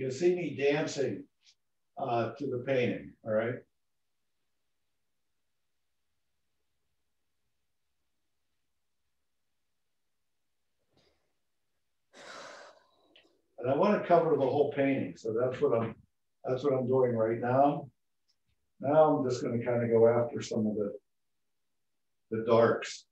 you see me dancing uh, to the painting, all right? And I want to cover the whole painting, so that's what I'm that's what I'm doing right now. Now I'm just going to kind of go after some of the the darks.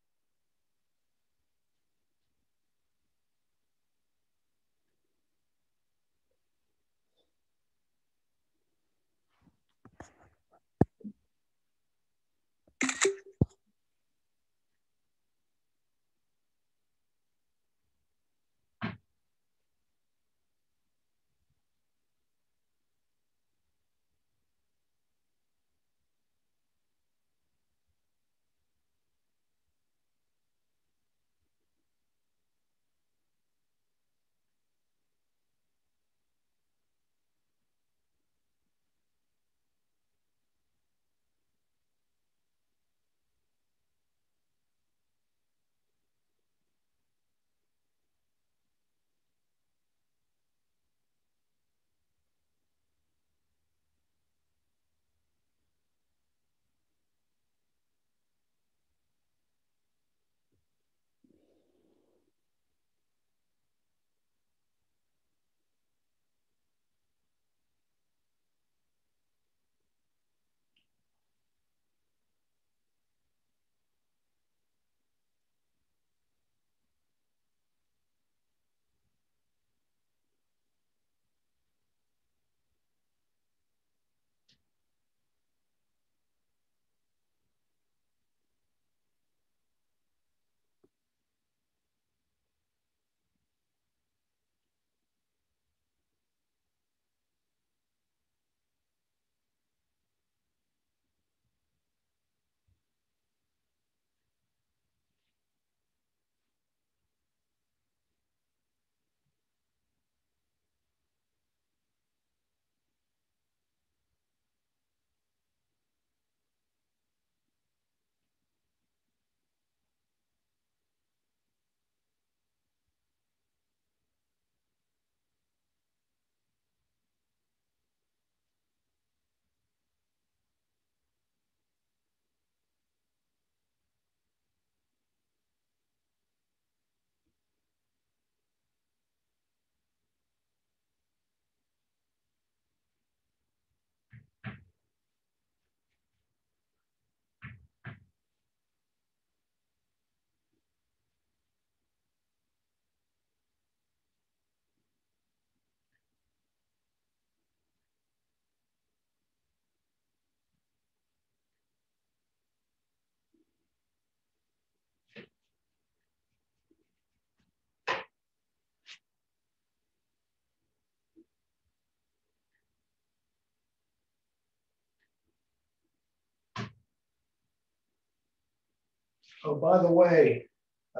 Oh, by the way,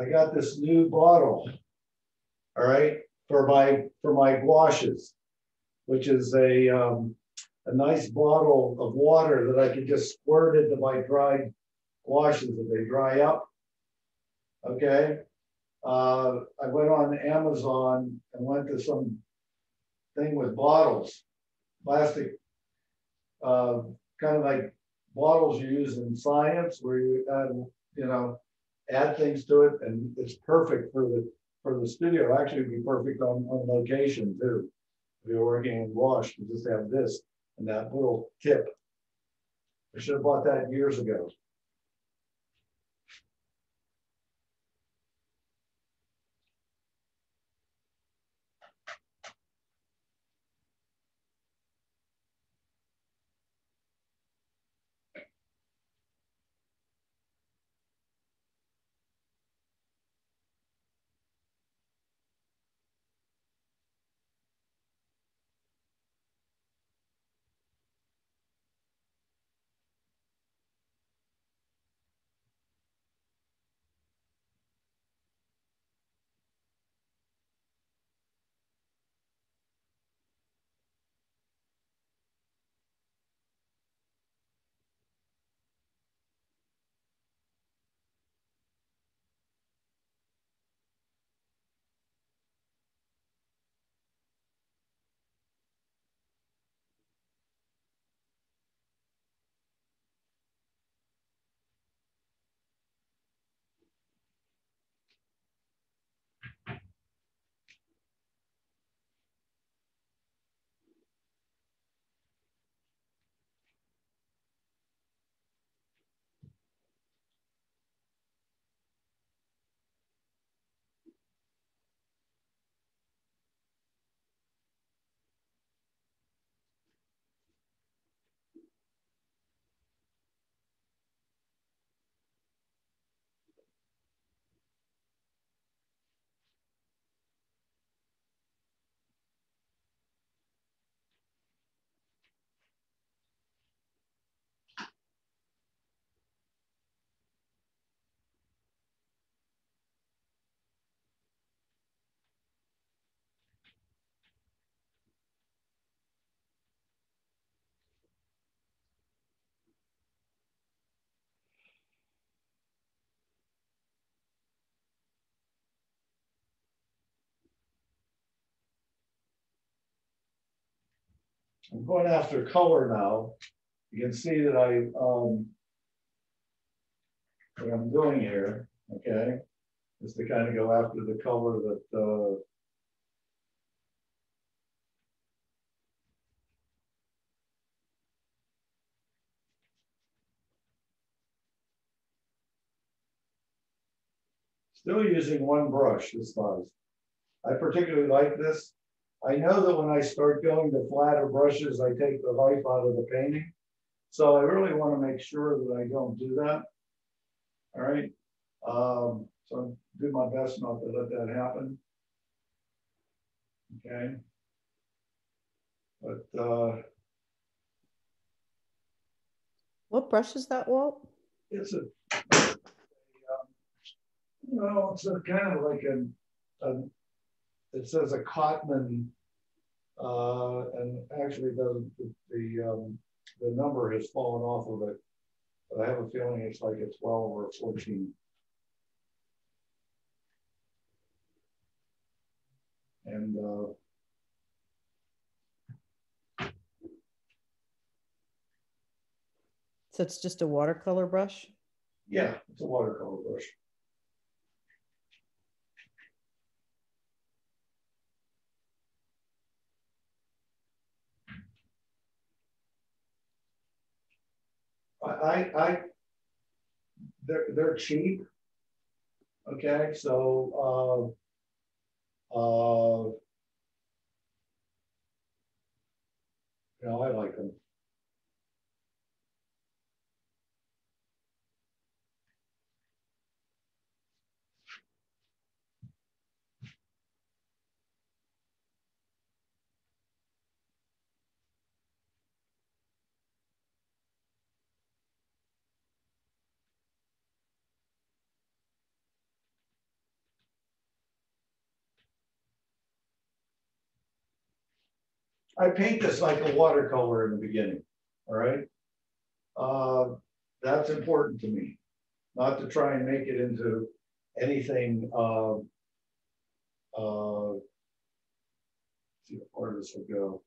I got this new bottle, all right, for my for my gouaches, which is a um, a nice bottle of water that I can just squirt into my dried gouaches if they dry up. Okay. Uh, I went on Amazon and went to some thing with bottles, plastic, uh, kind of like bottles you use in science where you add you know, add things to it, and it's perfect for the for the studio. Actually, it'd be perfect on, on location too. If you're working in gouache, you just have this and that little tip. I should have bought that years ago. I'm going after color now. You can see that I, um, what I'm doing here, okay, is to kind of go after the color that, uh, Still using one brush this size. I particularly like this. I know that when I start going to flatter brushes, I take the life out of the painting. So I really want to make sure that I don't do that. All right. Um, so I do my best not to let that happen. Okay. But uh, what brush is that, Walt? It's a well, it's a kind of like a, a it says a Cotman, uh, and actually the the the, um, the number has fallen off of it, but I have a feeling it's like a 12 or a 14. And uh, so it's just a watercolor brush? Yeah, it's a watercolor brush. I, I, they're, they're cheap. Okay, so, uh, uh, you know, I like them. I paint this like a watercolor in the beginning, all right? Uh, that's important to me, not to try and make it into anything. Uh, uh, see how far this will go.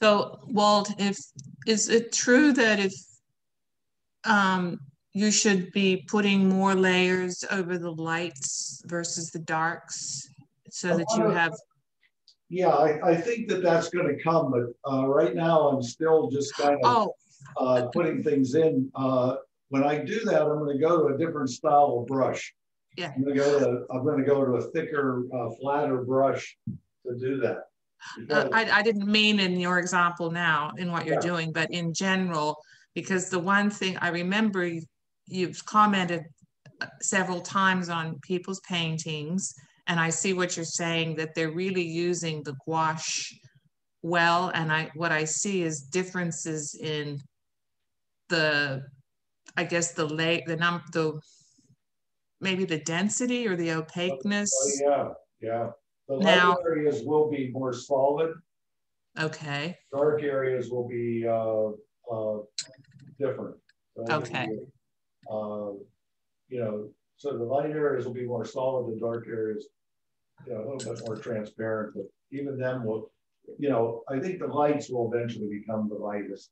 So, Walt, if is it true that if um, you should be putting more layers over the lights versus the darks so that you have? Yeah, I, I think that that's going to come, but uh, right now I'm still just kind of oh. uh, putting things in. Uh, when I do that, I'm going to go to a different style of brush. Yeah. I'm going to go to I'm going to go to a thicker, uh, flatter brush to do that. Uh, I, I didn't mean in your example now in what you're yeah. doing, but in general, because the one thing I remember you've commented uh, several times on people's paintings, and I see what you're saying that they're really using the gouache well. And I what I see is differences in the, I guess the lay the num the maybe the density or the opaqueness. Oh, yeah, yeah. The now, light areas will be more solid. Okay. Dark areas will be uh, uh, different. So okay. Be, uh, you know, so the light areas will be more solid, the dark areas, you know, a little bit more transparent, but even then will, you know, I think the lights will eventually become the lightest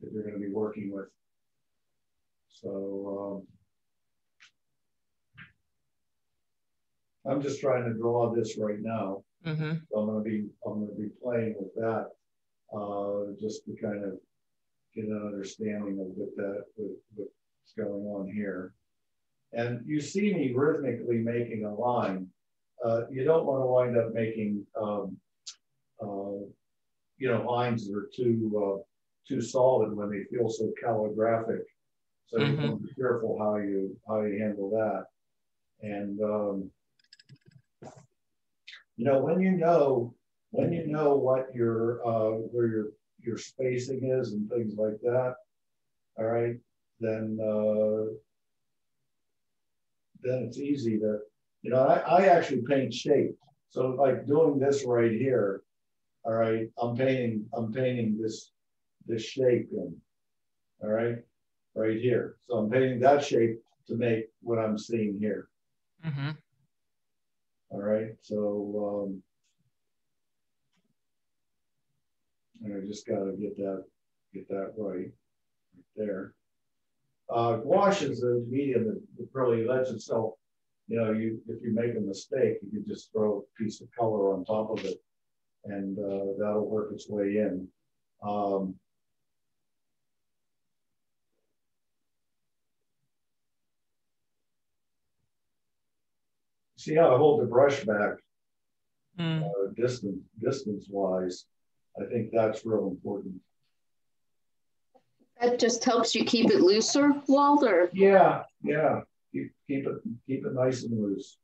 that you're going to be working with. So, um, I'm just trying to draw this right now. Mm-hmm. So I'm going to be I'm going to be playing with that uh, just to kind of get an understanding of what that what, what's going on here. And you see me rhythmically making a line. Uh, you don't want to wind up making um, uh, you know lines that are too uh, too solid when they feel so calligraphic. So you Mhm. want to be careful how you, how you handle that. And, um, you know, when you know, when you know what your, uh, where your, your spacing is and things like that, all right, then, uh, then it's easy to, you know, I, I actually paint shape. So like doing this right here, all right, I'm painting, I'm painting this, this shape in, all right, right here. So I'm painting that shape to make what I'm seeing here, Mhm. All right? So, um, I just gotta get that, get that right, right there. Uh, gouache is a medium that that really lets itself, you know, you, if you make a mistake, you can just throw a piece of color on top of it and, uh, that'll work its way in. Um, see how I hold the brush back Mm. uh, distance, distance wise, I think that's real important. That just helps you keep it looser, Walter. Yeah, yeah, keep, keep it, keep it nice and loose.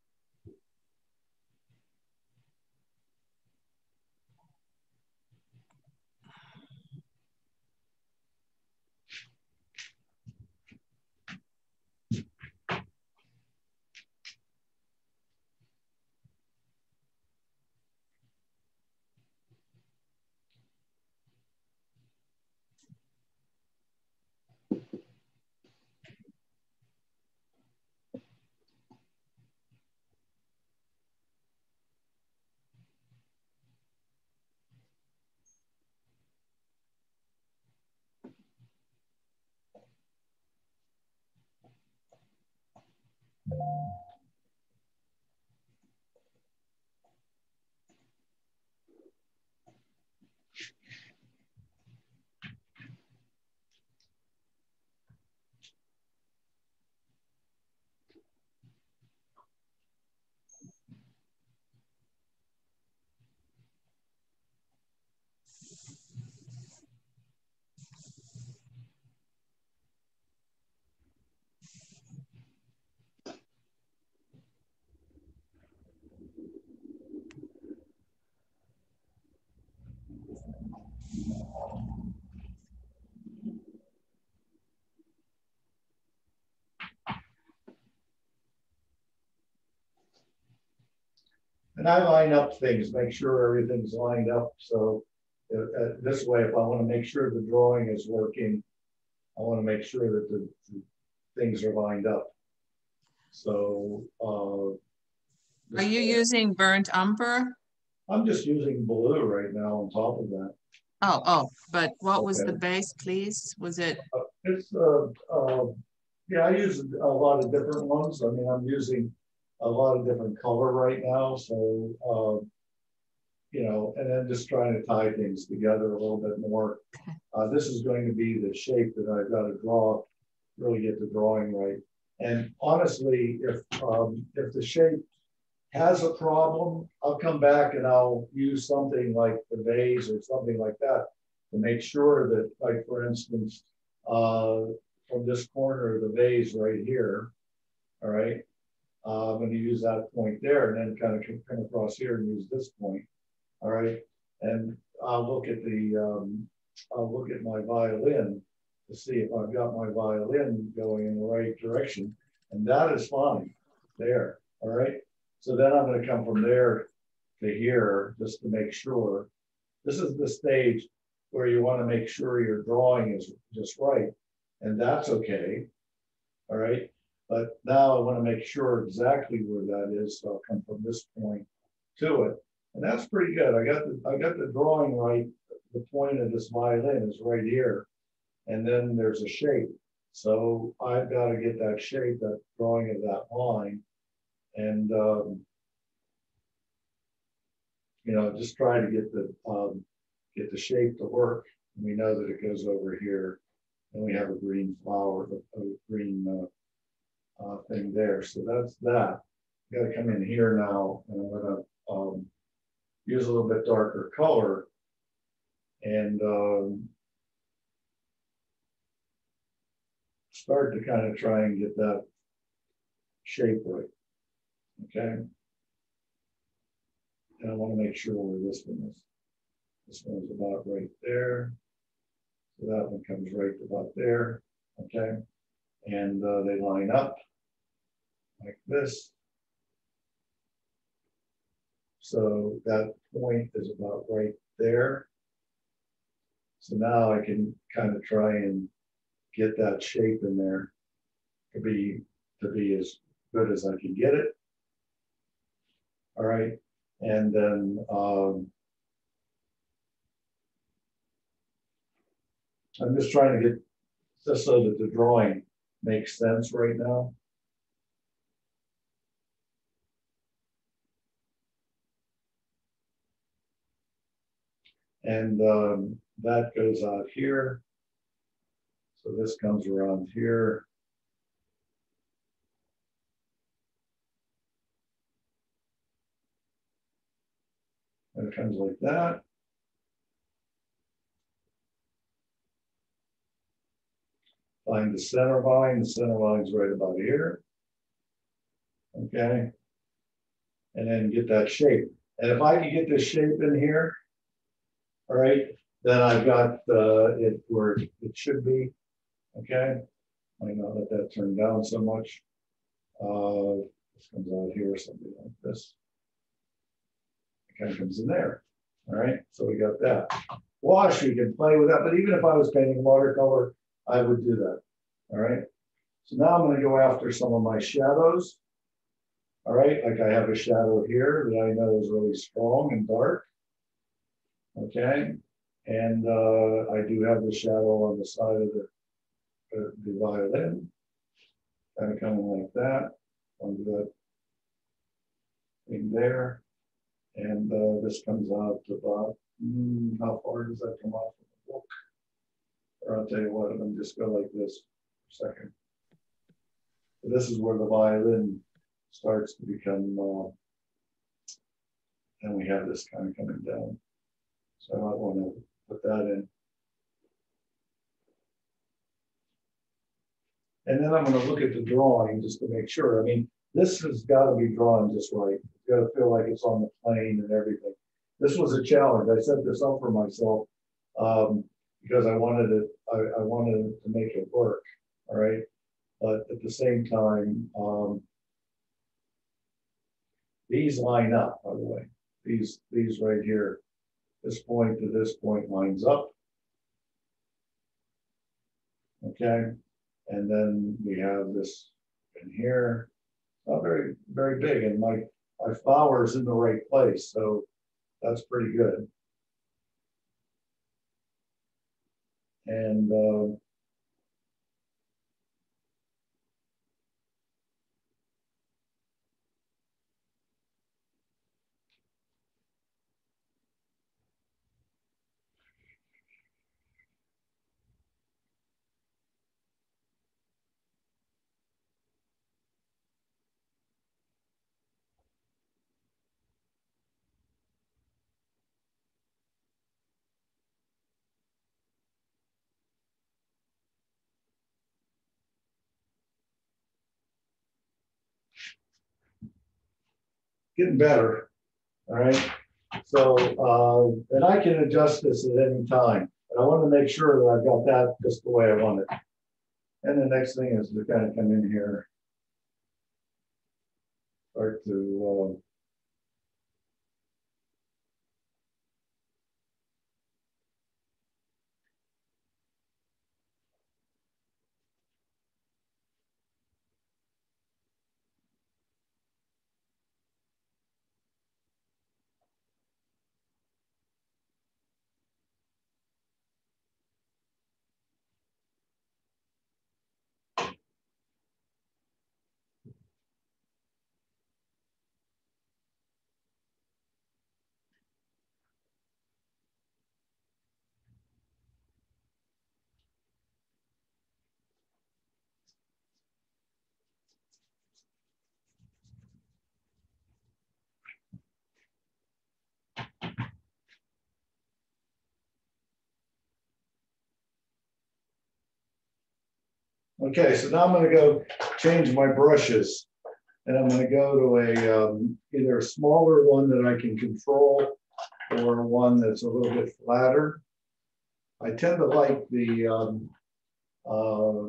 And I line up things, make sure everything's lined up, so uh, uh, this way, if I wanna make sure the drawing is working, I wanna make sure that the, the things are lined up. So, uh. Are you using burnt umber? I'm just using blue right now on top of that. Oh, oh, but what was the base, please? Was it, It's, uh, uh, yeah, I use a lot of different ones. I mean, I'm using a lot of different color right now, so, uh, you know, and then just trying to tie things together a little bit more. Okay. Uh, this is going to be the shape that I've got to draw, really get the drawing right. And honestly, if, um, if the shape has a problem, I'll come back and I'll use something like the vase or something like that to make sure that, like, for instance, uh, from this corner of the vase right here, all right? Uh, I'm going to use that point there and then kind of come across here and use this point, all right? And I'll look at the, um, I'll look at my violin to see if I've got my violin going in the right direction. And that is fine there, all right? So then I'm going to come from there to here just to make sure. This is the stage where you want to make sure your drawing is just right. And that's okay. All right. But now I want to make sure exactly where that is. So I'll come from this point to it. And that's pretty good. I got the I got the drawing right. The point of this violin is right here. And then there's a shape. So I've got to get that shape, that drawing of that line. And um, you know, just try to get the um, get the shape to work. And we know that it goes over here. And we have a green flower, a, green uh, uh, thing there. So that's that. Got to come in here now, and I'm gonna um, use a little bit darker color. And um, start to kind of try and get that shape right. Okay? And I want to make sure where this one is. This one's about right there. So that one comes right about there, okay? And uh, they line up like this. So that point is about right there. So now I can kind of try and get that shape in there to be, to be as good as I can get it. All right, and then, um, I'm just trying to get, just so that the drawing makes sense right now. And um, that goes out here. So this comes around here. Comes like that. Find the center line, the center line's right about here. Okay. And then get that shape. And if I can get this shape in here, all right, then I've got uh, it where it should be. Okay. I not let that turned down so much. Uh, this comes out here, something like this. Kind of comes in there. All right, so we got that. Gouache, you can play with that, but even if I was painting watercolor, I would do that. All right. So now I'm going to go after some of my shadows. All right, like I have a shadow here that I know is really strong and dark. Okay, and uh, I do have the shadow on the side of the, uh, the violin. Kind of coming like that, under that thing there. And uh, this comes out about, hmm, how far does that come off of the book? Or I'll tell you what, let me just go like this for a second. This is where the violin starts to become, uh, and we have this kind of coming down. So I want to put that in. And then I'm going to look at the drawing just to make sure. I mean, this has got to be drawn just right. Got to feel like it's on the plane and everything. This was a challenge. I set this up for myself um, because I wanted it. I, I wanted to make it work. All right, but at the same time, um, these line up. By the way, these these right here, this point to this point lines up. Okay, and then we have this in here, not very, very big, and my, my flower is in the right place, so that's pretty good. And, uh, getting better. All right. So, uh, and I can adjust this at any time, but I want to make sure that I've got that just the way I want it. And the next thing is to kind of come in here. Start to, Okay, so now I'm gonna go change my brushes. And I'm gonna go to a, um, either a smaller one that I can control or one that's a little bit flatter. I tend to like the, um, uh,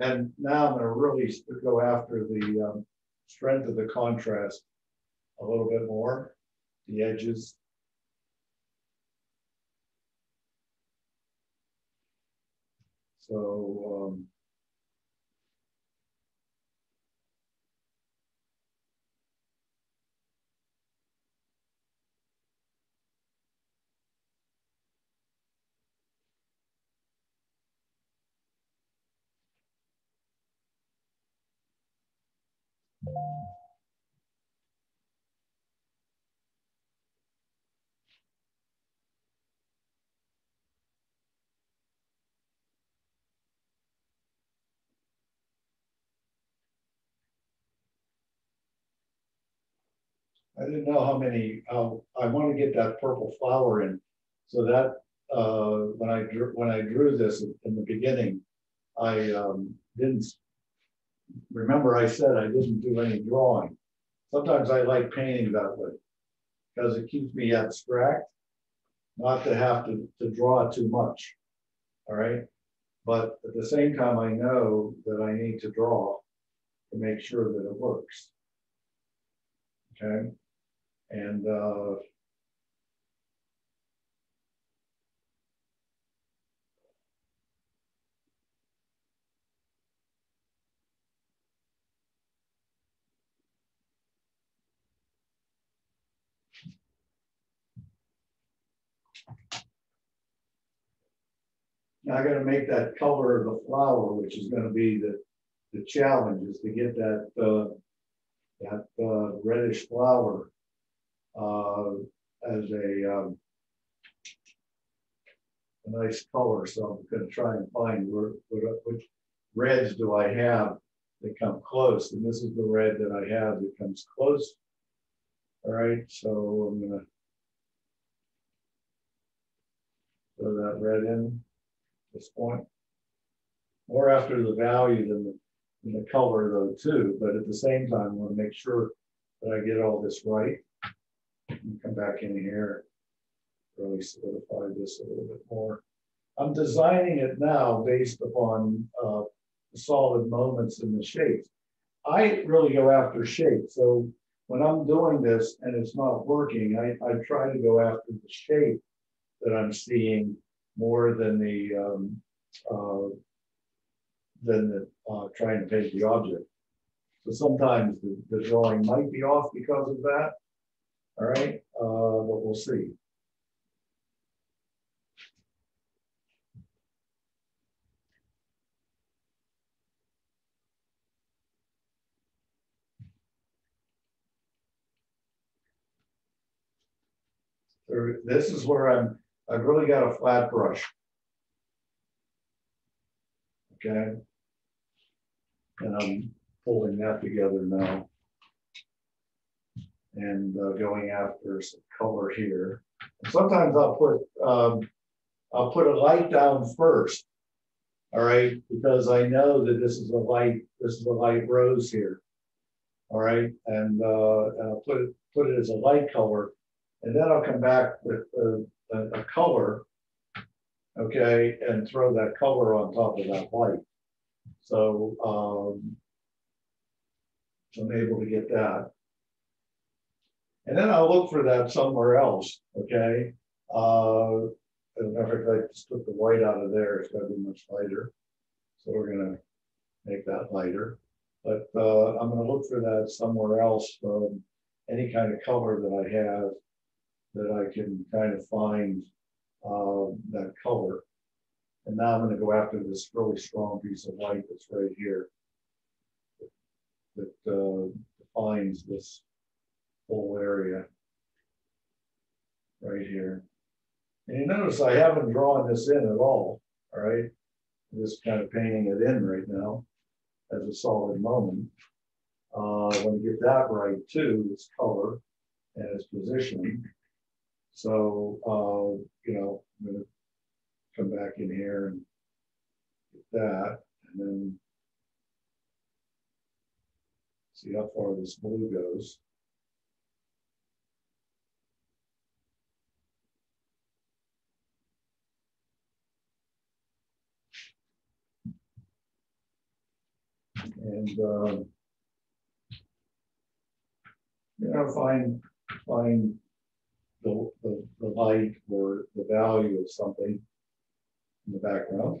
and now I'm gonna really go after the, um, strength of the contrast a little bit more, the edges. So, um, I didn't know how many, uh, I want to get that purple flower in. So that, uh, when I drew, when I drew this in the beginning, I, um, didn't. Remember I said I didn't do any drawing. Sometimes I like painting that way. Because it keeps me abstract. Not to have to, to draw too much. All right, but at the same time, I know that I need to draw to make sure that it works. Okay, and uh, Now I gotta make that color of the flower, which is gonna be the, the challenge is to get that, uh, that, uh, reddish flower, uh, as a, um, a nice color, so I'm gonna try and find where, what, which reds do I have that come close, and this is the red that I have that comes close. All right, so I'm gonna throw that red in this point. More after the value than the, than the color though too, but at the same time, I want to make sure that I get all this right. And Come back in here, really solidify this a little bit more. I'm designing it now based upon uh, the solid moments in the shapes. I really go after shape, so when I'm doing this and it's not working, I, I try to go after the shape that I'm seeing more than the, um, uh, than the, uh, trying to paint the object. So sometimes the, the drawing might be off because of that. All right, uh, but we'll see. This is where I'm, I've really got a flat brush. Okay. And I'm pulling that together now. And uh, going after some color here. Sometimes I'll put, um, I'll put a light down first. All right, because I know that this is a light, this is a light rose here. All right, and, uh, and I'll put it, put it as a light color. And then I'll come back with a, a, a color. Okay, and throw that color on top of that white. So, um. I'm able to get that. And then I'll look for that somewhere else, okay? Uh, as a matter of fact, I just took the white out of there, it's gotta be much lighter. So we're gonna make that lighter. But, uh, I'm gonna look for that somewhere else, from any kind of color that I have that I can kind of find uh, that color. And now I'm going to go after this really strong piece of white that's right here that uh, defines this whole area right here. And you notice I haven't drawn this in at all, all right? I'm just kind of painting it in right now as a solid moment. Uh, when you get that right too, its color and its positioning. So, uh, you know, I'm gonna come back in here and get that. And then see how far this blue goes. And, um, you know, find, find the, the, light or the value of something in the background.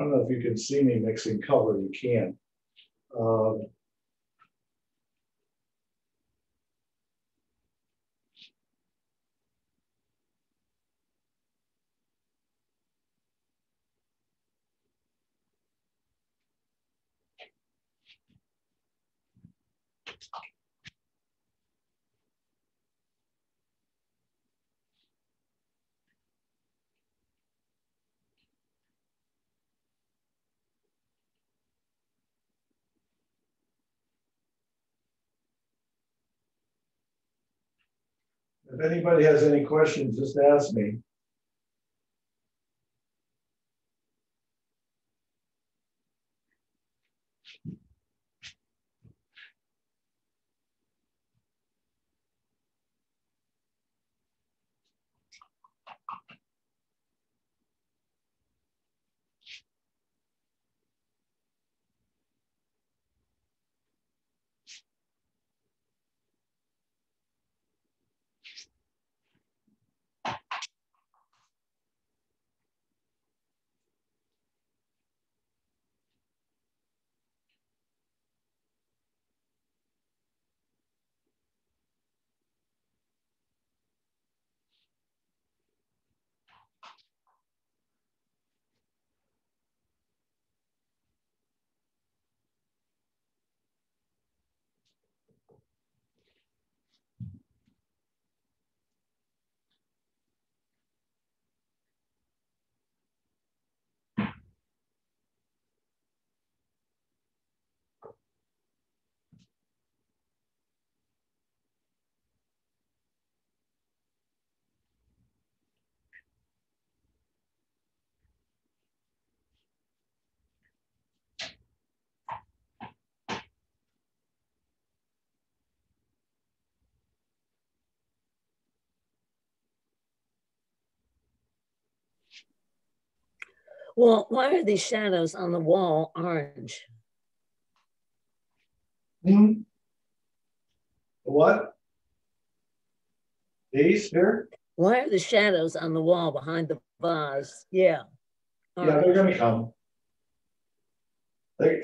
I don't know if you can see me mixing color, you can. Um, If anybody has any questions, just ask me. Well, why are these shadows on the wall orange? Hmm? What? These here? Why are the shadows on the wall behind the vase? Yeah. Yeah, they're gonna come.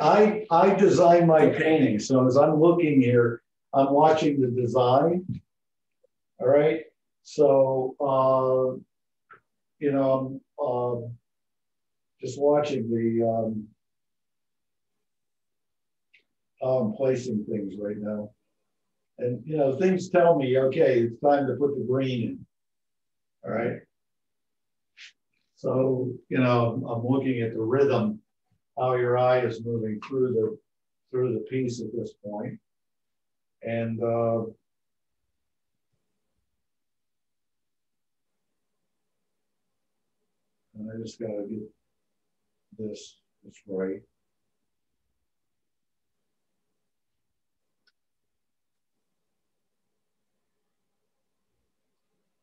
I, I design my painting, so as I'm looking here, I'm watching the design. All right, so, uh, you know, um, just watching the, um, how I'm placing things right now. And, you know, things tell me, okay, it's time to put the green in. All right. So, you know, I'm looking at the rhythm how your eye is moving through the, through the piece at this point. And, uh, and I just gotta get this, is right.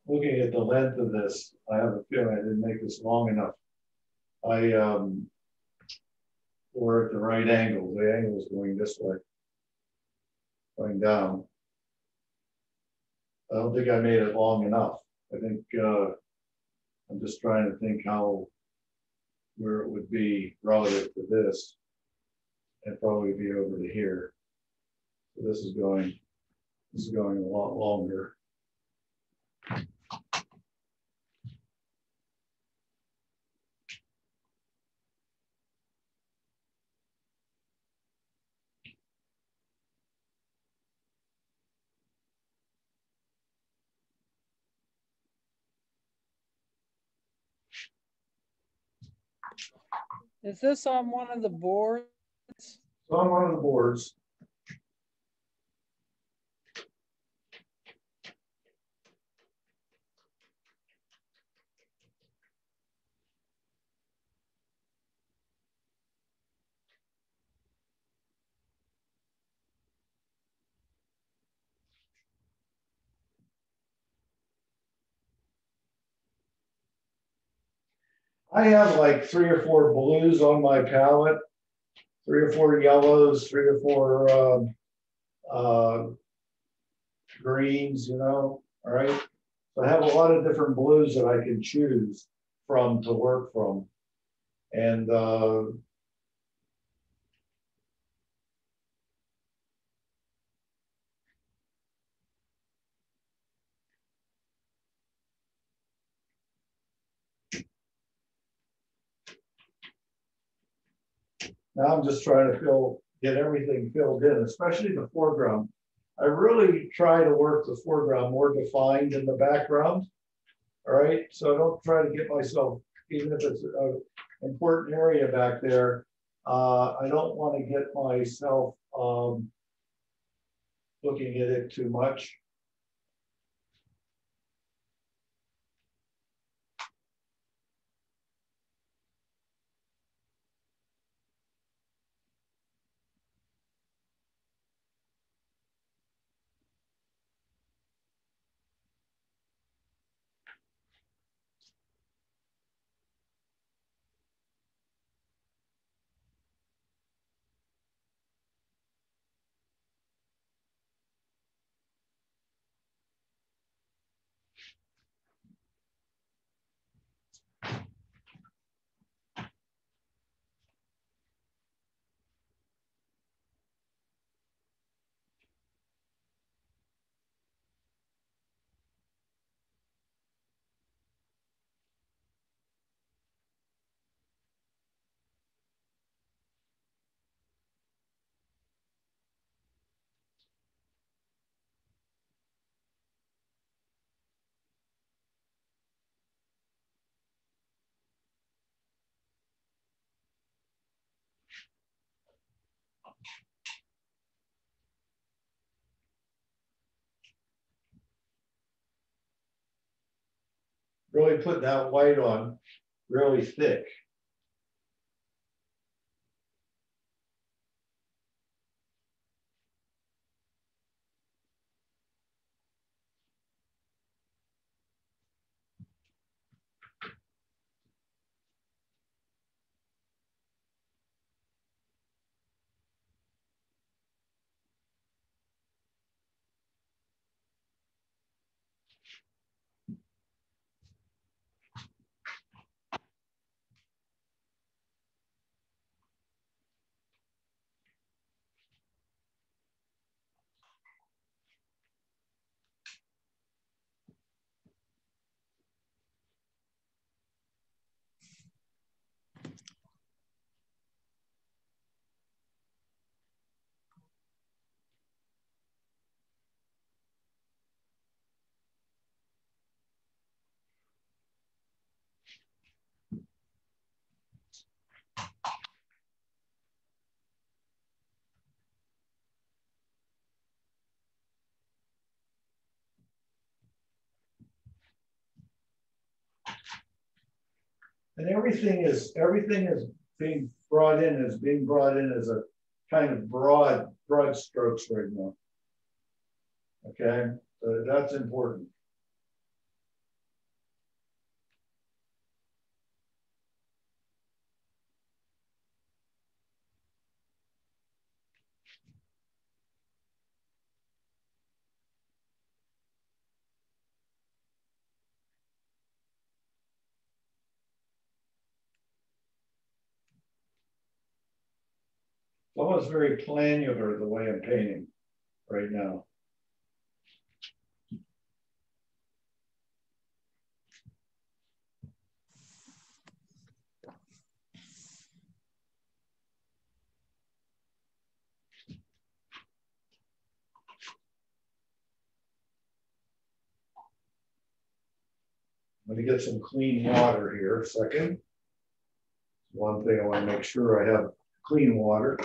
Looking at the length of this, I have a feeling I didn't make this long enough. I, um, or at the right angle, the angle is going this way. Going down. I don't think I made it long enough. I think, uh, I'm just trying to think how, where it would be relative to this. And probably be over to here. So this is going, this is going a lot longer. Is this on one of the boards? So on one of the boards. I have like three or four blues on my palette three or four yellows, three or four um, uh, greens, you know, all right. So I have a lot of different blues that I can choose from to work from. And uh, Now I'm just trying to fill, get everything filled in, especially the foreground. I really try to work the foreground more defined than the background. All right, so I don't try to get myself, even if it's an important area back there, uh, I don't want to get myself um, looking at it too much. Really put that white on really thick. And everything is, everything is being brought in, is being brought in as a kind of broad, broad strokes right now. Okay, so that's important. It's almost very planular the way I'm painting right now. Let me get some clean water here a second. One thing I want to make sure I have clean water.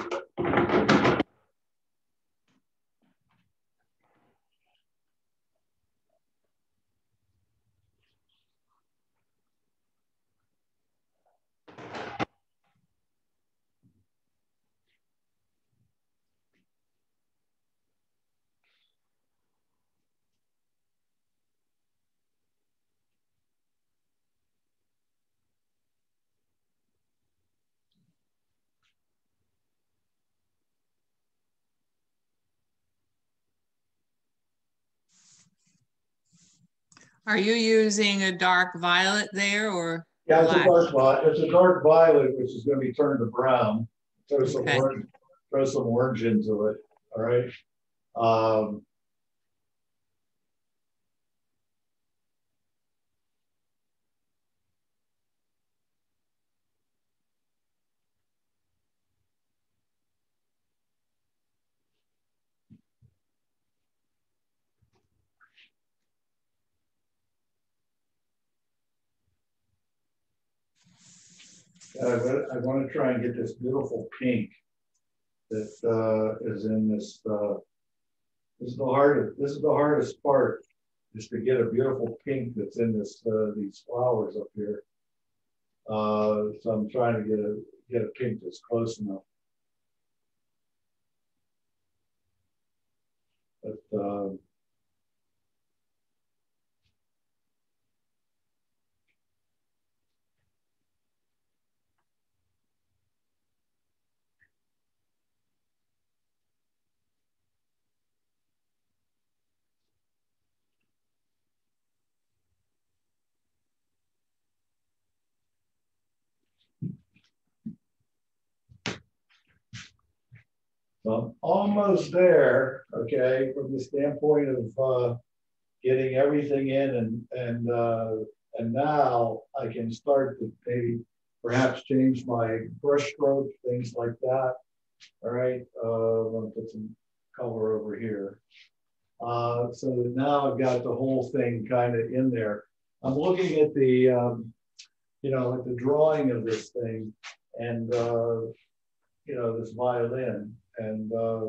Are you using a dark violet there or? Yeah, it's a dark violet, it's a dark violet, which is gonna be turned to brown. Throw some Okay. orange, throw some orange into it, all right? Um. I, I want to try and get this beautiful pink that uh, is in this. Uh, this is the hardest. This is the hardest part, is to get a beautiful pink that's in this uh, these flowers up here. Uh, so I'm trying to get a get a pink that's close enough. But um, So I'm almost there, okay, from the standpoint of uh, getting everything in and and uh, and now I can start to maybe perhaps change my brush stroke, things like that. All right, uh, I'm gonna put some color over here. Uh, so now I've got the whole thing kind of in there. I'm looking at the, um, you know, at the drawing of this thing and, uh, you know, this violin and uh,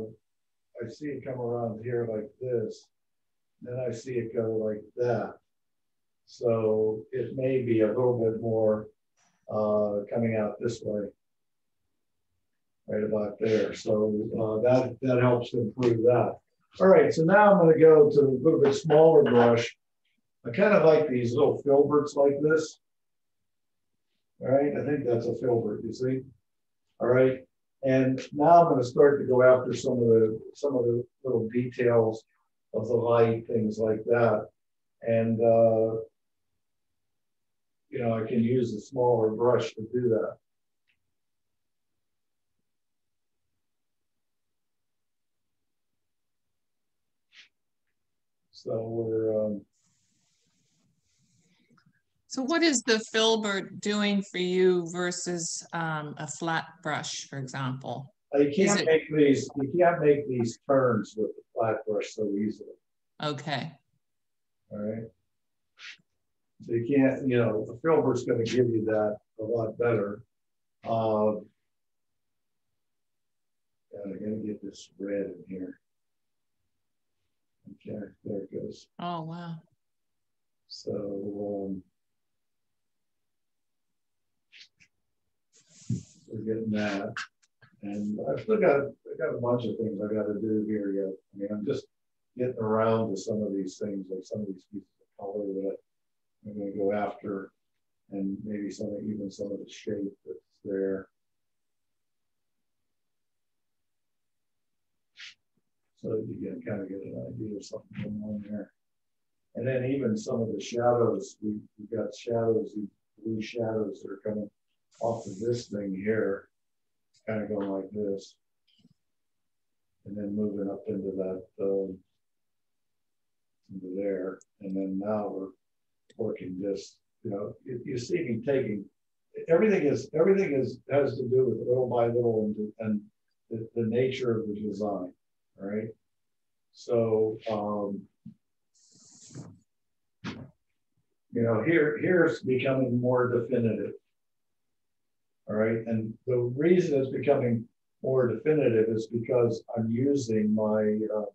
I see it come around here like this. Then I see it go like that. So it may be a little bit more uh, coming out this way, right about there. So uh, that that helps improve that. All right, so now I'm going to go to a little bit smaller brush. I kind of like these little filberts like this. All right, I think that's a filbert, you see? All right, and now I'm going to start to go after some of the some of the little details of the light, things like that. And uh, you know, I can use a smaller brush to do that. So we're um, So what is the filbert doing for you versus um, a flat brush, for example? you can't it- make these you can't make these turns with the flat brush so easily. Okay, All right. So you can't, you know, the filbert's gonna give you that a lot better. Um. God, I gotta get this red in here. Okay, there it goes. oh, wow. So, um. We're getting that. And I've still got, I got a bunch of things I gotta do here yet. I mean, I'm just getting around to some of these things, like some of these pieces of color that I'm gonna go after. And maybe some, of even some of the shape that's there. So you can kind of get an idea of something going on there. And then even some of the shadows, we, we've got shadows, these blue shadows that are coming off of this thing here, kind of going like this. And then moving up into that, um, into there, and then now we're working this, you know, you, you see me taking, everything is, everything is, has to do with little by little and, and the, the nature of the design, right? So, um, you know, here, here's becoming more definitive. All right, and the reason it's becoming more definitive is because I'm using my uh,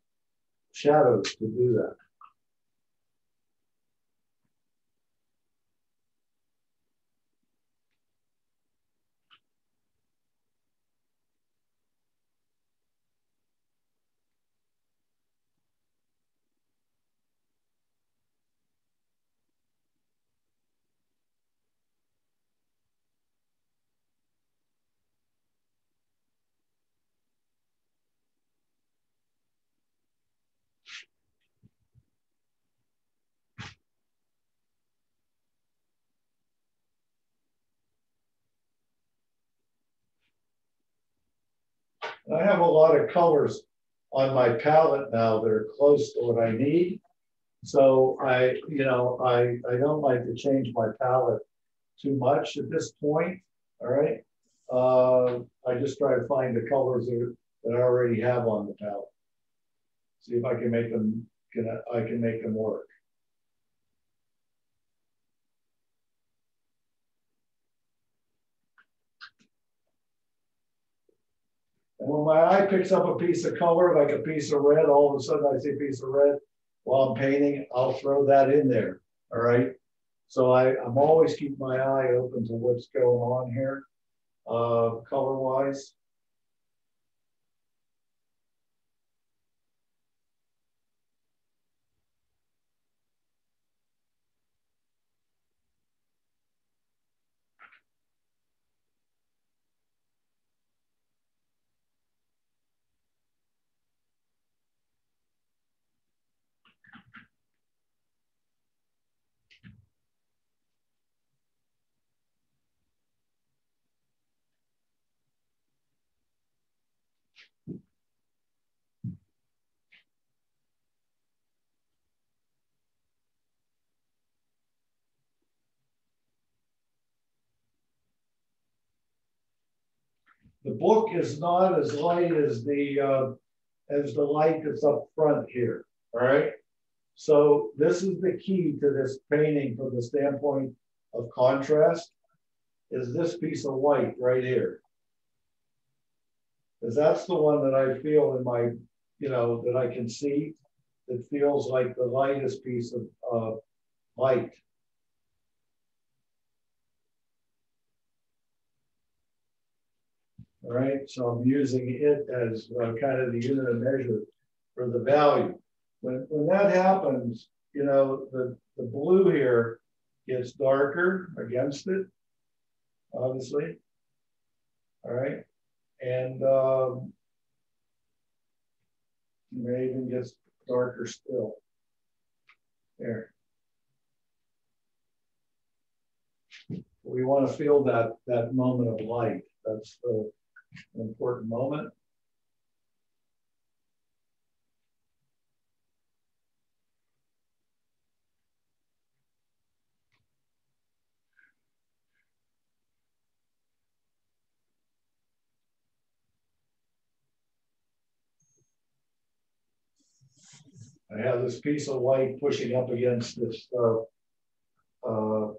shadows to do that. I have a lot of colors on my palette now that are close to what I need. So I, you know, I, I don't like to change my palette too much at this point. All right. Uh, I just try to find the colors that, that I already have on the palette. See if I can make them, can I, I can make them work. And when my eye picks up a piece of color, like a piece of red, all of a sudden I see a piece of red while I'm painting, I'll throw that in there. All right. So I, I'm always keep my eye open to what's going on here, uh, color wise. The book is not as light as the uh, as the light that's up front here. All right. So this is the key to this painting from the standpoint of contrast is this piece of white right here. Because that's the one that I feel in my, you know, that I can see that feels like the lightest piece of uh, light. All right, so I'm using it as uh, kind of the unit of measure for the value. When, when that happens, you know, the, the blue here gets darker against it, obviously. All right, and um, may even gets darker still. There. We want to feel that that moment of light. That's the an important moment. I have this piece of white pushing up against this uh, uh,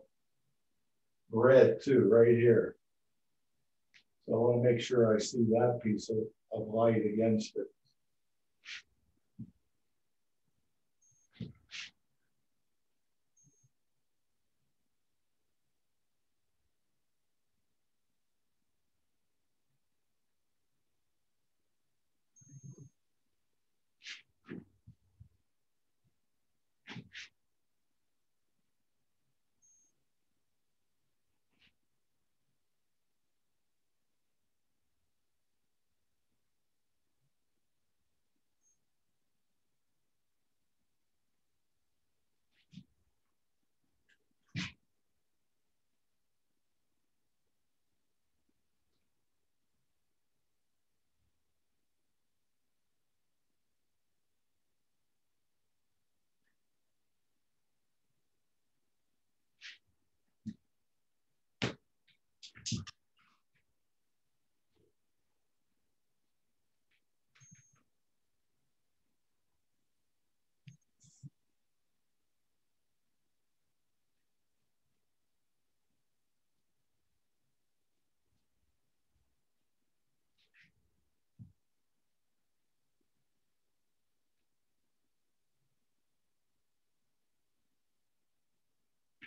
red too, right here. So I want to make sure I see that piece of, of light against it.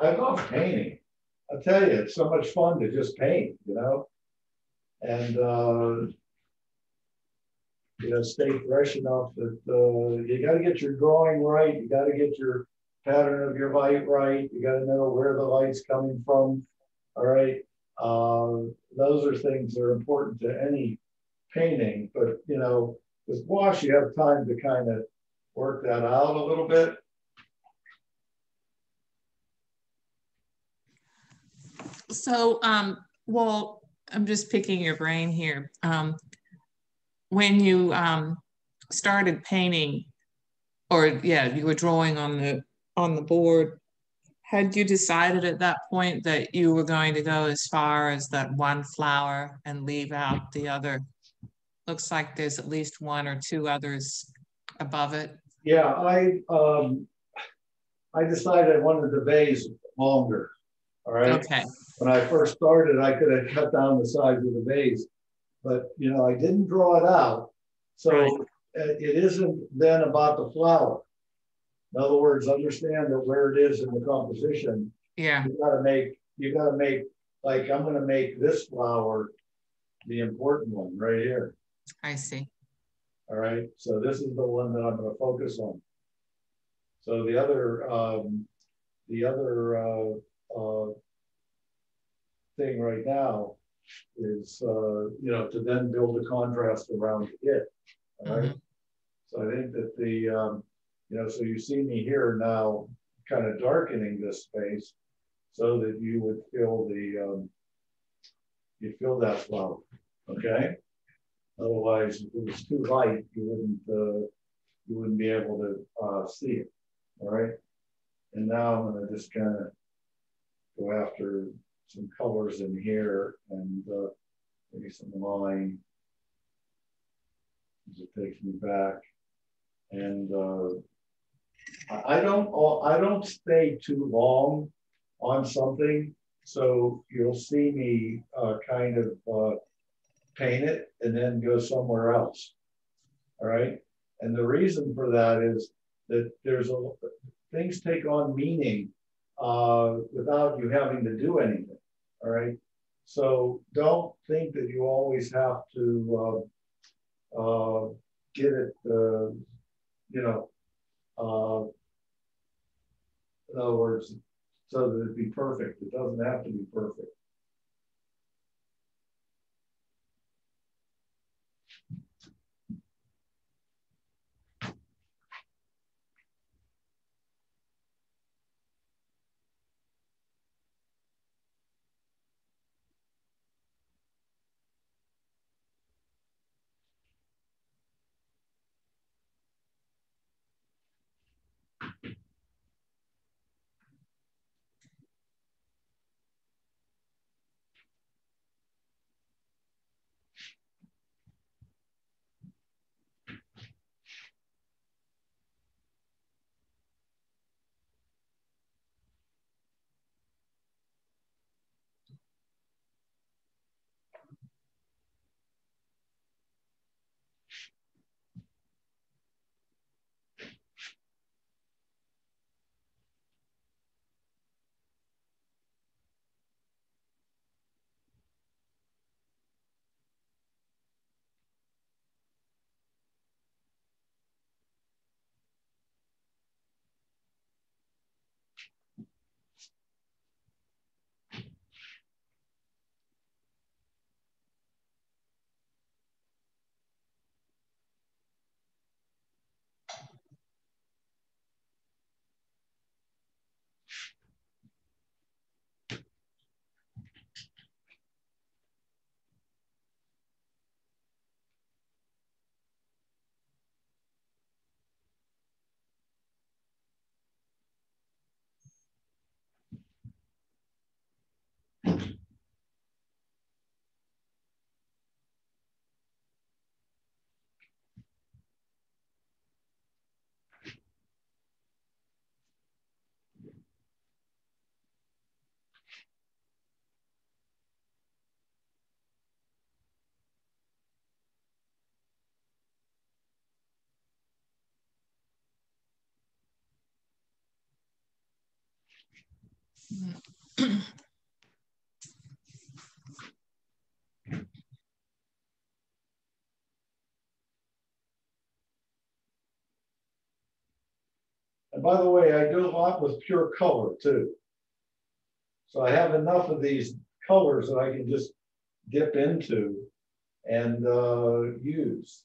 I love painting. I tell you, it's so much fun to just paint, you know? And, uh, you know, stay fresh enough that, uh, you gotta get your drawing right, you gotta get your pattern of your light right, you gotta know where the light's coming from, all right? Uh, those are things that are important to any painting, but, you know, with gouache, you have time to kind of work that out a little bit. So, um, well, I'm just picking your brain here. Um, when you um, started painting, or yeah, you were drawing on the on the board. Had you decided at that point that you were going to go as far as that one flower and leave out the other? Looks like there's at least one or two others above it. Yeah, I, um, I decided I wanted the vase longer, all right? Okay, When I first started, I could have cut down the size of the vase, but, you know, I didn't draw it out. So Right. it isn't then about the flower. In other words, understand that where it is in the composition, yeah, you gotta make, you gotta make, like, I'm gonna make this flower the important one right here. I see. All right, so this is the one that I'm gonna focus on. So the other, um, the other, uh, uh, thing right now is, uh, you know, to then build a contrast around it. All right, so I think that the, um, you know, so you see me here now, kind of darkening this space so that you would feel the, um, you feel that flow, okay? Otherwise, if it was too light, you wouldn't, uh, you wouldn't be able to, uh, see it, all right? And now I'm gonna just kind of go after some colors in here and, uh, maybe some line. As it takes me back. And, uh, I, don't, I don't stay too long on something. So you'll see me, uh, kind of, uh, paint it and then go somewhere else. All right. And the reason for that is that there's a things take on meaning uh, without you having to do anything. All right. So don't think that you always have to uh, uh, get it, uh, you know, uh, in other words, so that it be perfect. It doesn't have to be perfect. And by the way, I do a lot with pure color too. So I have enough of these colors that I can just dip into and uh, use.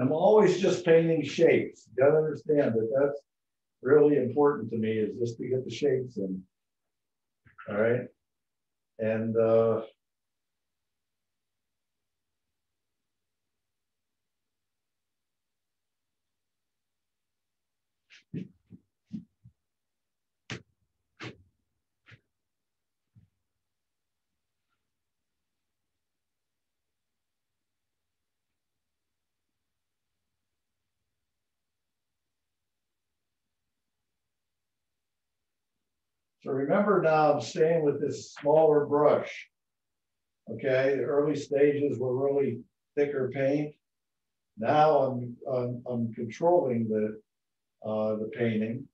I'm always just painting shapes. You gotta understand that that's really important to me is just to get the shapes in. All right. And uh, So remember now, I'm staying with this smaller brush. Okay, the early stages were really thicker paint. Now I'm, I'm, I'm controlling the, uh, the painting.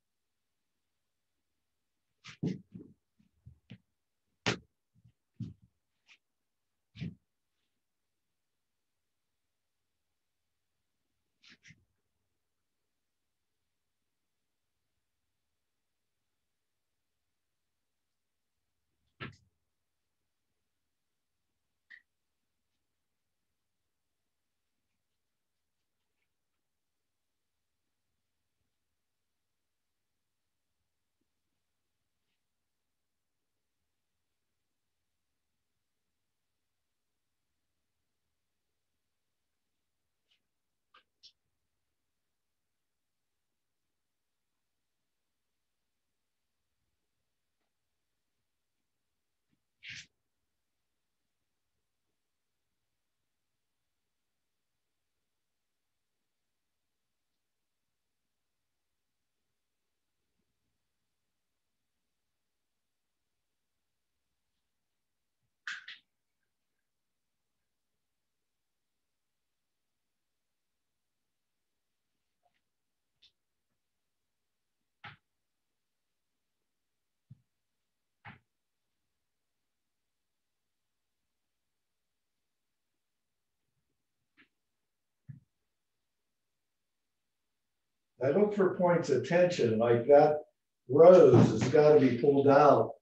I look for points of tension, like that rose has got to be pulled out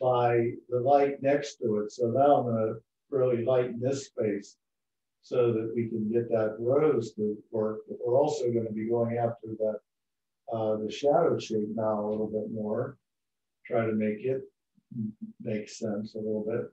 by the light next to it. So now I'm gonna really lighten this space so that we can get that rose to work. But we're also gonna be going after that, uh, the shadow shape now a little bit more. Try to make it make sense a little bit.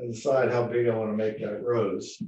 And decide how big I want to make that rose.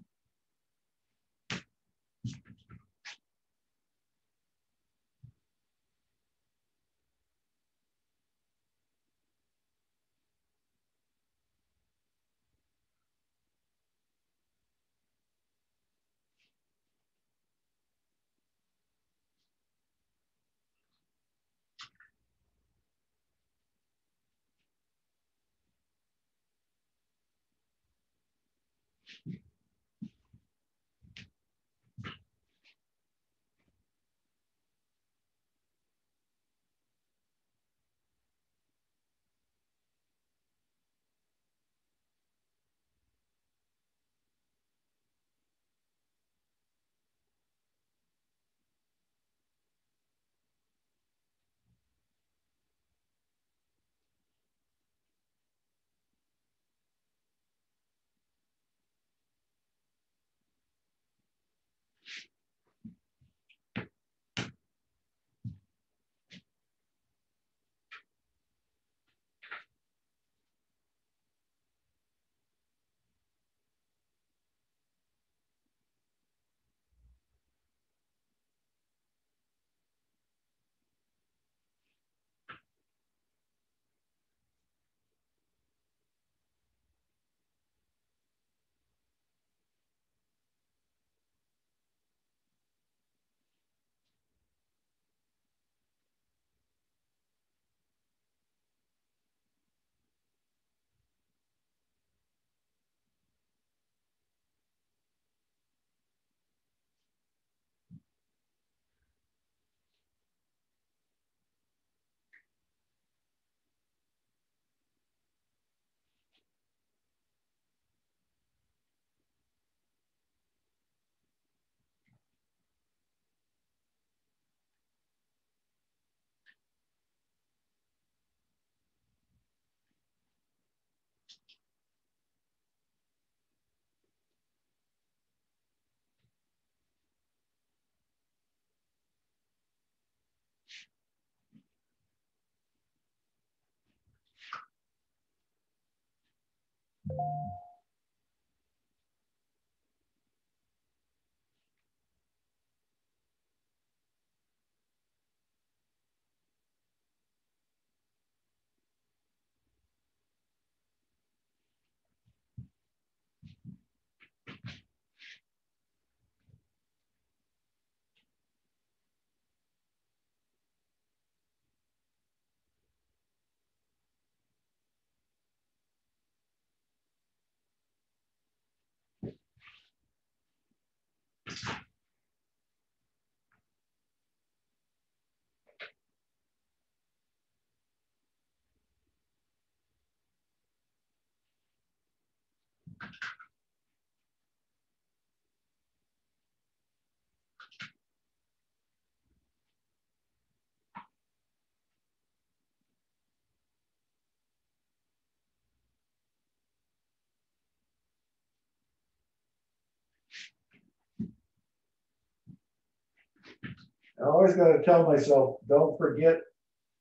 I always gotta tell myself, don't forget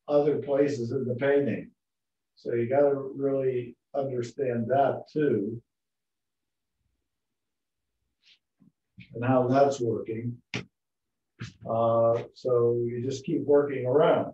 other places in the painting. So you gotta really understand that too. And how that's working. Uh, so you just keep working around.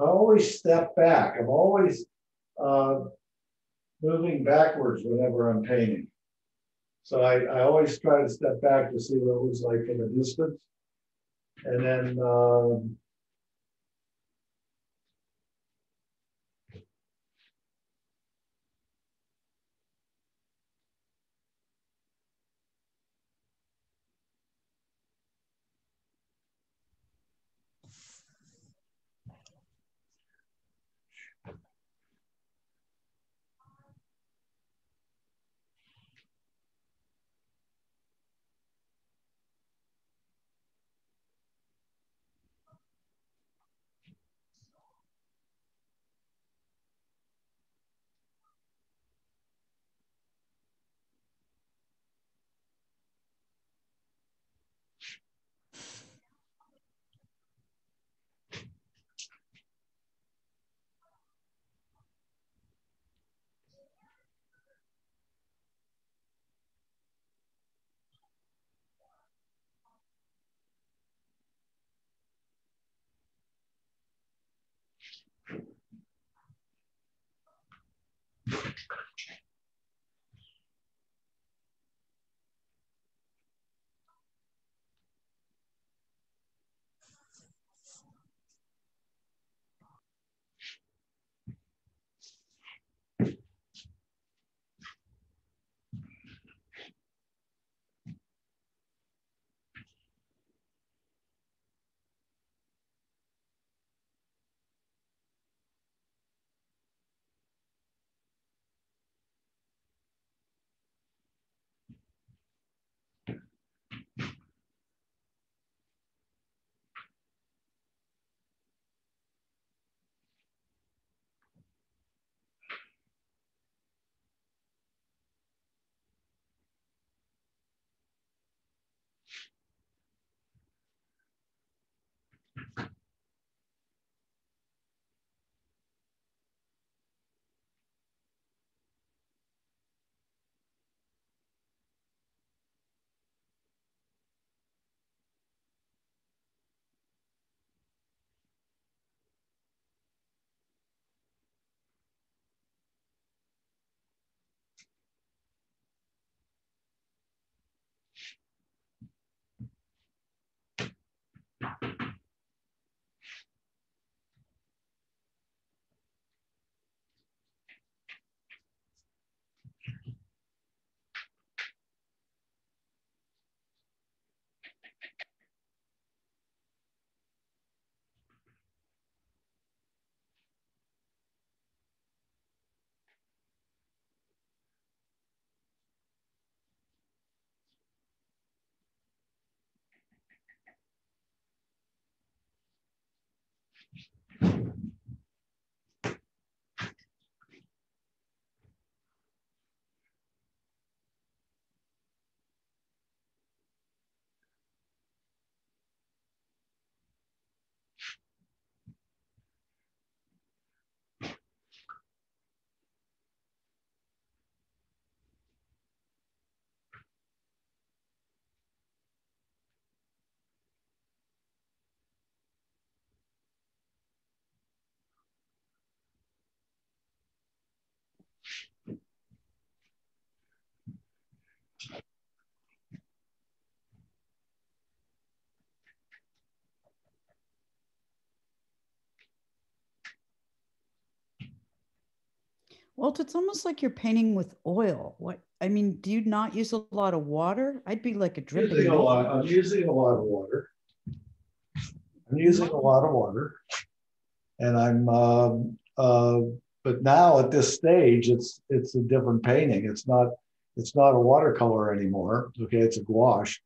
I always step back. I'm always uh, moving backwards whenever I'm painting. So I, I always try to step back to see what it was like from a distance. And then um, Walt, it's almost like you're painting with oil. What, I mean, do you not use a lot of water? I'd be like a dripping. Using a lot, I'm using a lot of water. I'm using a lot of water. And I'm, um, uh, but now at this stage, it's, it's a different painting. It's not, it's not a watercolor anymore. Okay, it's a gouache.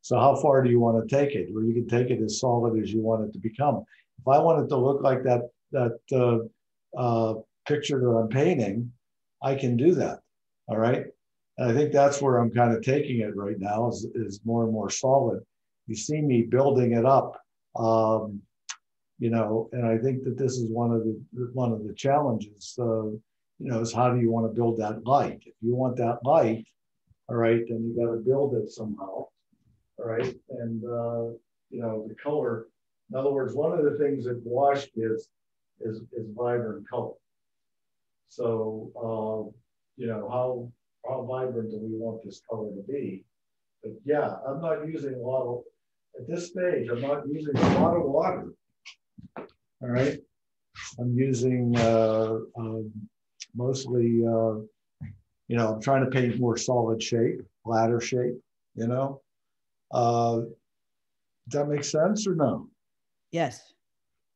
So how far do you want to take it? Well, you can take it as solid as you want it to become. If I want it to look like that, that, uh, uh, picture that I'm painting, I can do that. All right. And I think that's where I'm kind of taking it right now is, is more and more solid. You see me building it up. Um, you know, and I think that this is one of the one of the challenges. Uh, you know, is how do you want to build that light? If you want that light, all right, then you got to build it somehow. All right. And uh, you know, the color, in other words, one of the things that gouache gives is is vibrant color. So uh, you know, how how vibrant do we want this color to be? But yeah, I'm not using a lot of at this stage, I'm not using a lot of water. All right. I'm using uh, um, mostly, uh, you know, I'm trying to paint more solid shape, ladder shape, you know. Uh, does that make sense or no? Yes.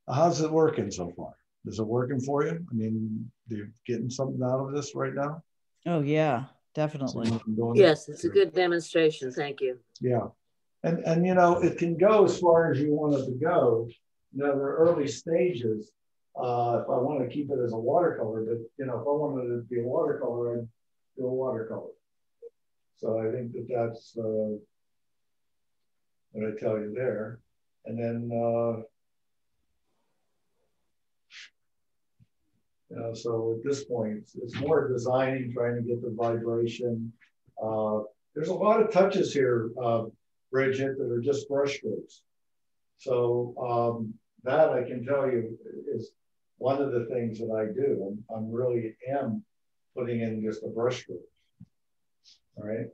How's it working so far? Is it working for you? I mean, you getting something out of this right now? Oh, yeah, definitely. Something going- Yes, it's a good demonstration. Thank you. Yeah. And, and, you know, it can go as far as you want it to go. You know, there are early stages. Uh, if I want to keep it as a watercolor, but, you know, if I wanted it to be a watercolor, I'd do a watercolor. So I think that that's uh, what I tell you there. And then, uh, know, so at this point, it's, it's more designing, trying to get the vibration. Uh, there's a lot of touches here, uh, Bridget, that are just brush strokes. So um, that I can tell you is one of the things that I do. I'm, I'm really am putting in just a brush stroke. All right.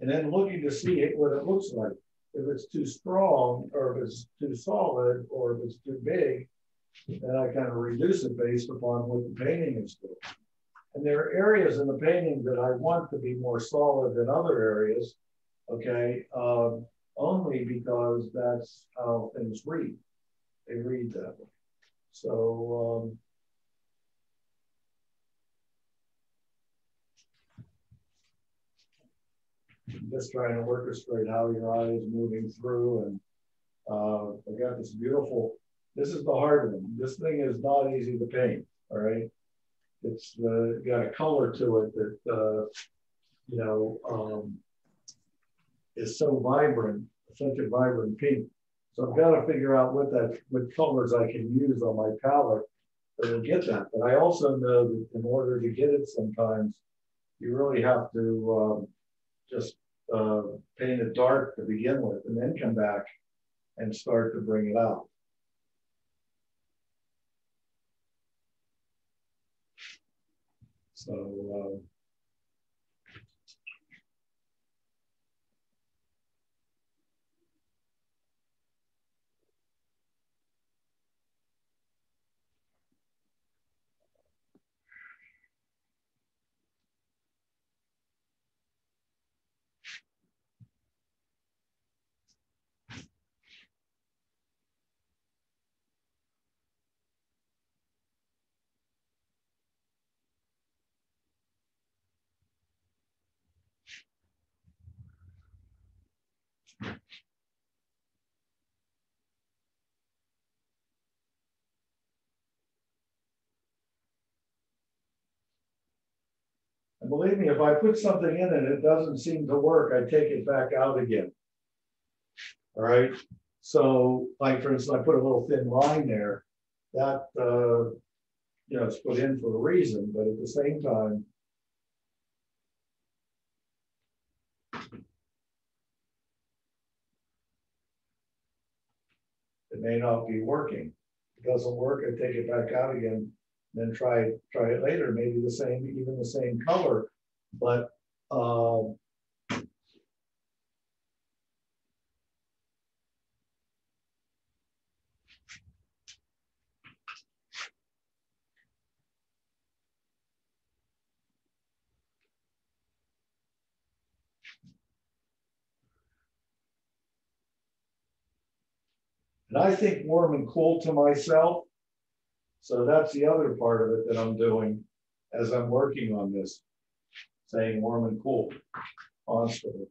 And then looking to see it, what it looks like. If it's too strong or if it's too solid or if it's too big, then I kind of reduce it based upon what the painting is doing. And there are areas in the painting that I want to be more solid than other areas okay, um, only because that's how things read. They read that way. So, um, just trying to orchestrate how your eye is moving through. And uh, I got this beautiful, this is the hard one. This thing is not easy to paint, all right? It's uh, got a color to it that, uh, you know, um, is so vibrant, such a vibrant pink. So I've got to figure out what that what colors I can use on my palette that will get that. But I also know that in order to get it, sometimes you really have to um, just uh, paint it dark to begin with, and then come back and start to bring it out. So. Uh, believe me, if I put something in and it doesn't seem to work, I take it back out again. All right. So, like for instance, I put a little thin line there. That uh, you know, it's put in for a reason, but at the same time, it may not be working. If it doesn't work, I take it back out again then try try it later. Maybe the same, even the same color, but um, And I think warm and cold to myself so that's the other part of it that I'm doing as I'm working on this. Saying warm and cool constantly.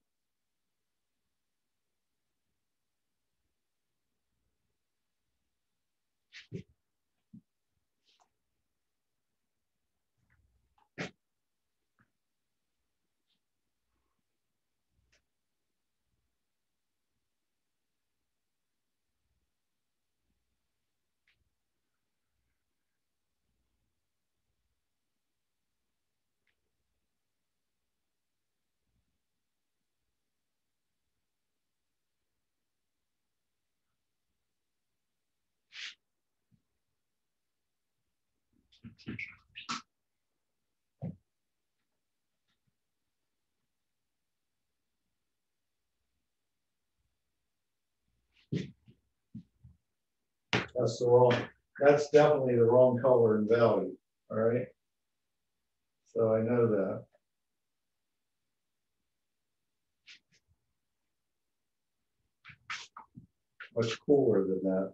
That's the wrong, that's definitely the wrong color and value, all right? So I know that. Much cooler than that.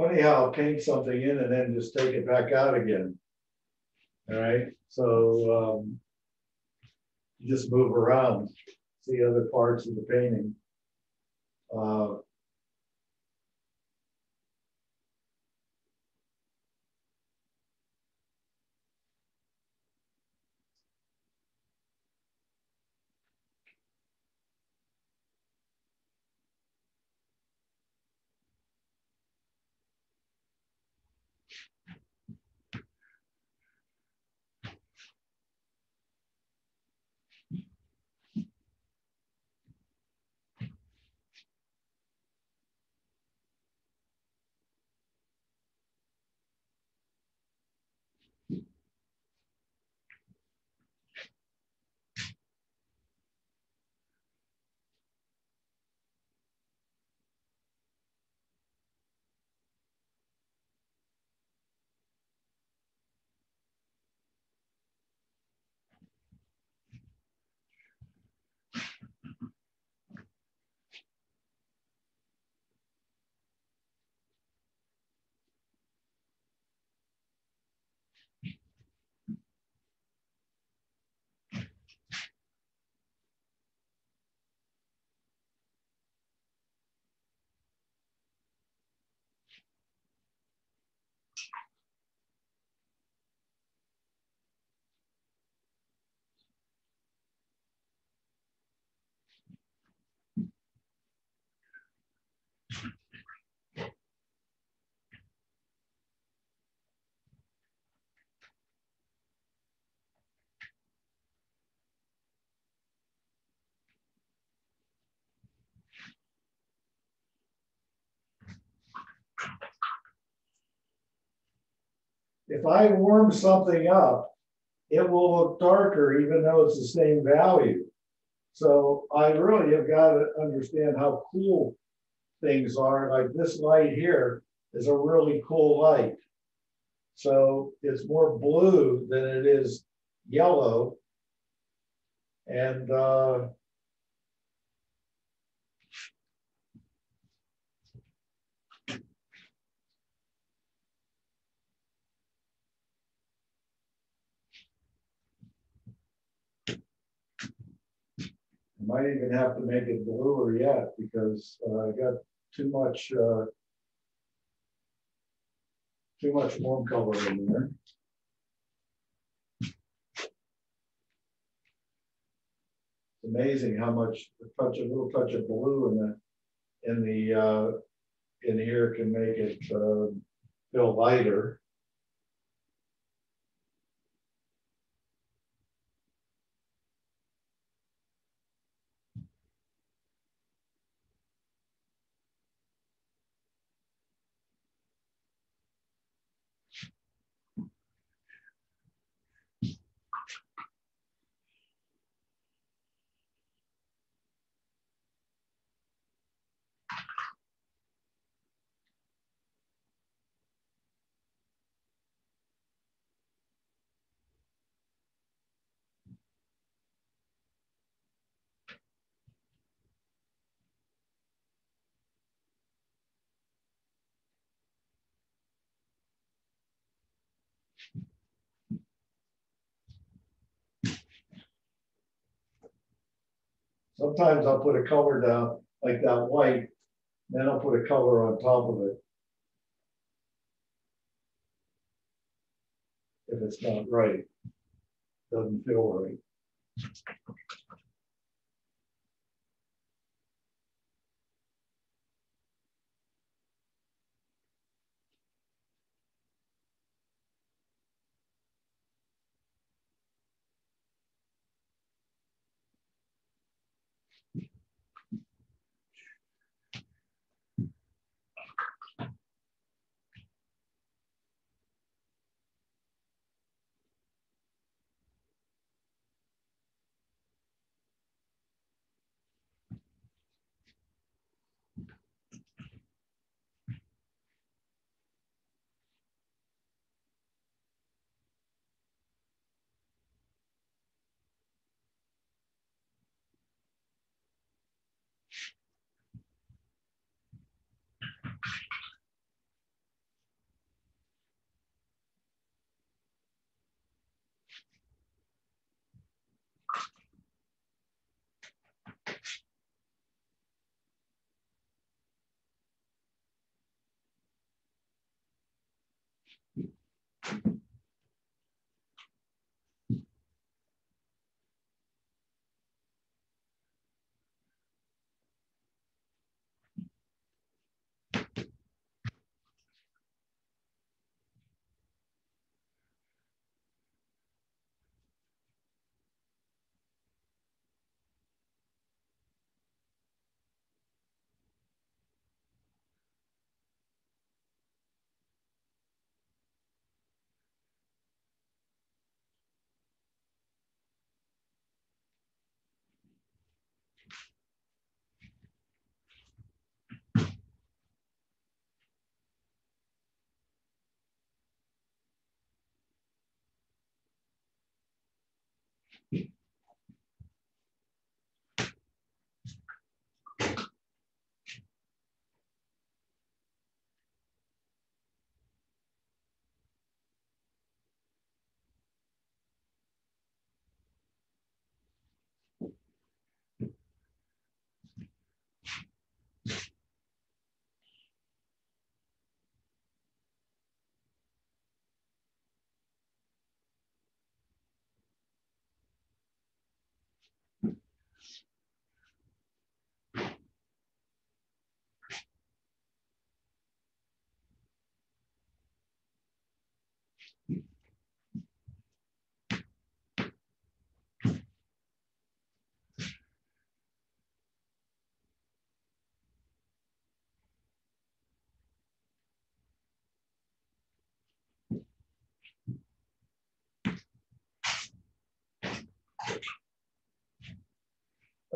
funny how I'll paint something in and then just take it back out again. All right, so, um, just move around, see other parts of the painting. Uh, if I warm something up, it will look darker even though it's the same value. So I really have got to understand how cool things are. Like this light here is a really cool light. So it's more blue than it is yellow. And uh, might even have to make it bluer yet because uh, I got too much uh, too much warm color in there. It's amazing how much a touch, a little touch of blue in the in the uh, in here can make it uh, feel lighter. Sometimes I'll put a color down like that white, then I'll put a color on top of it. If it's not right, doesn't feel right.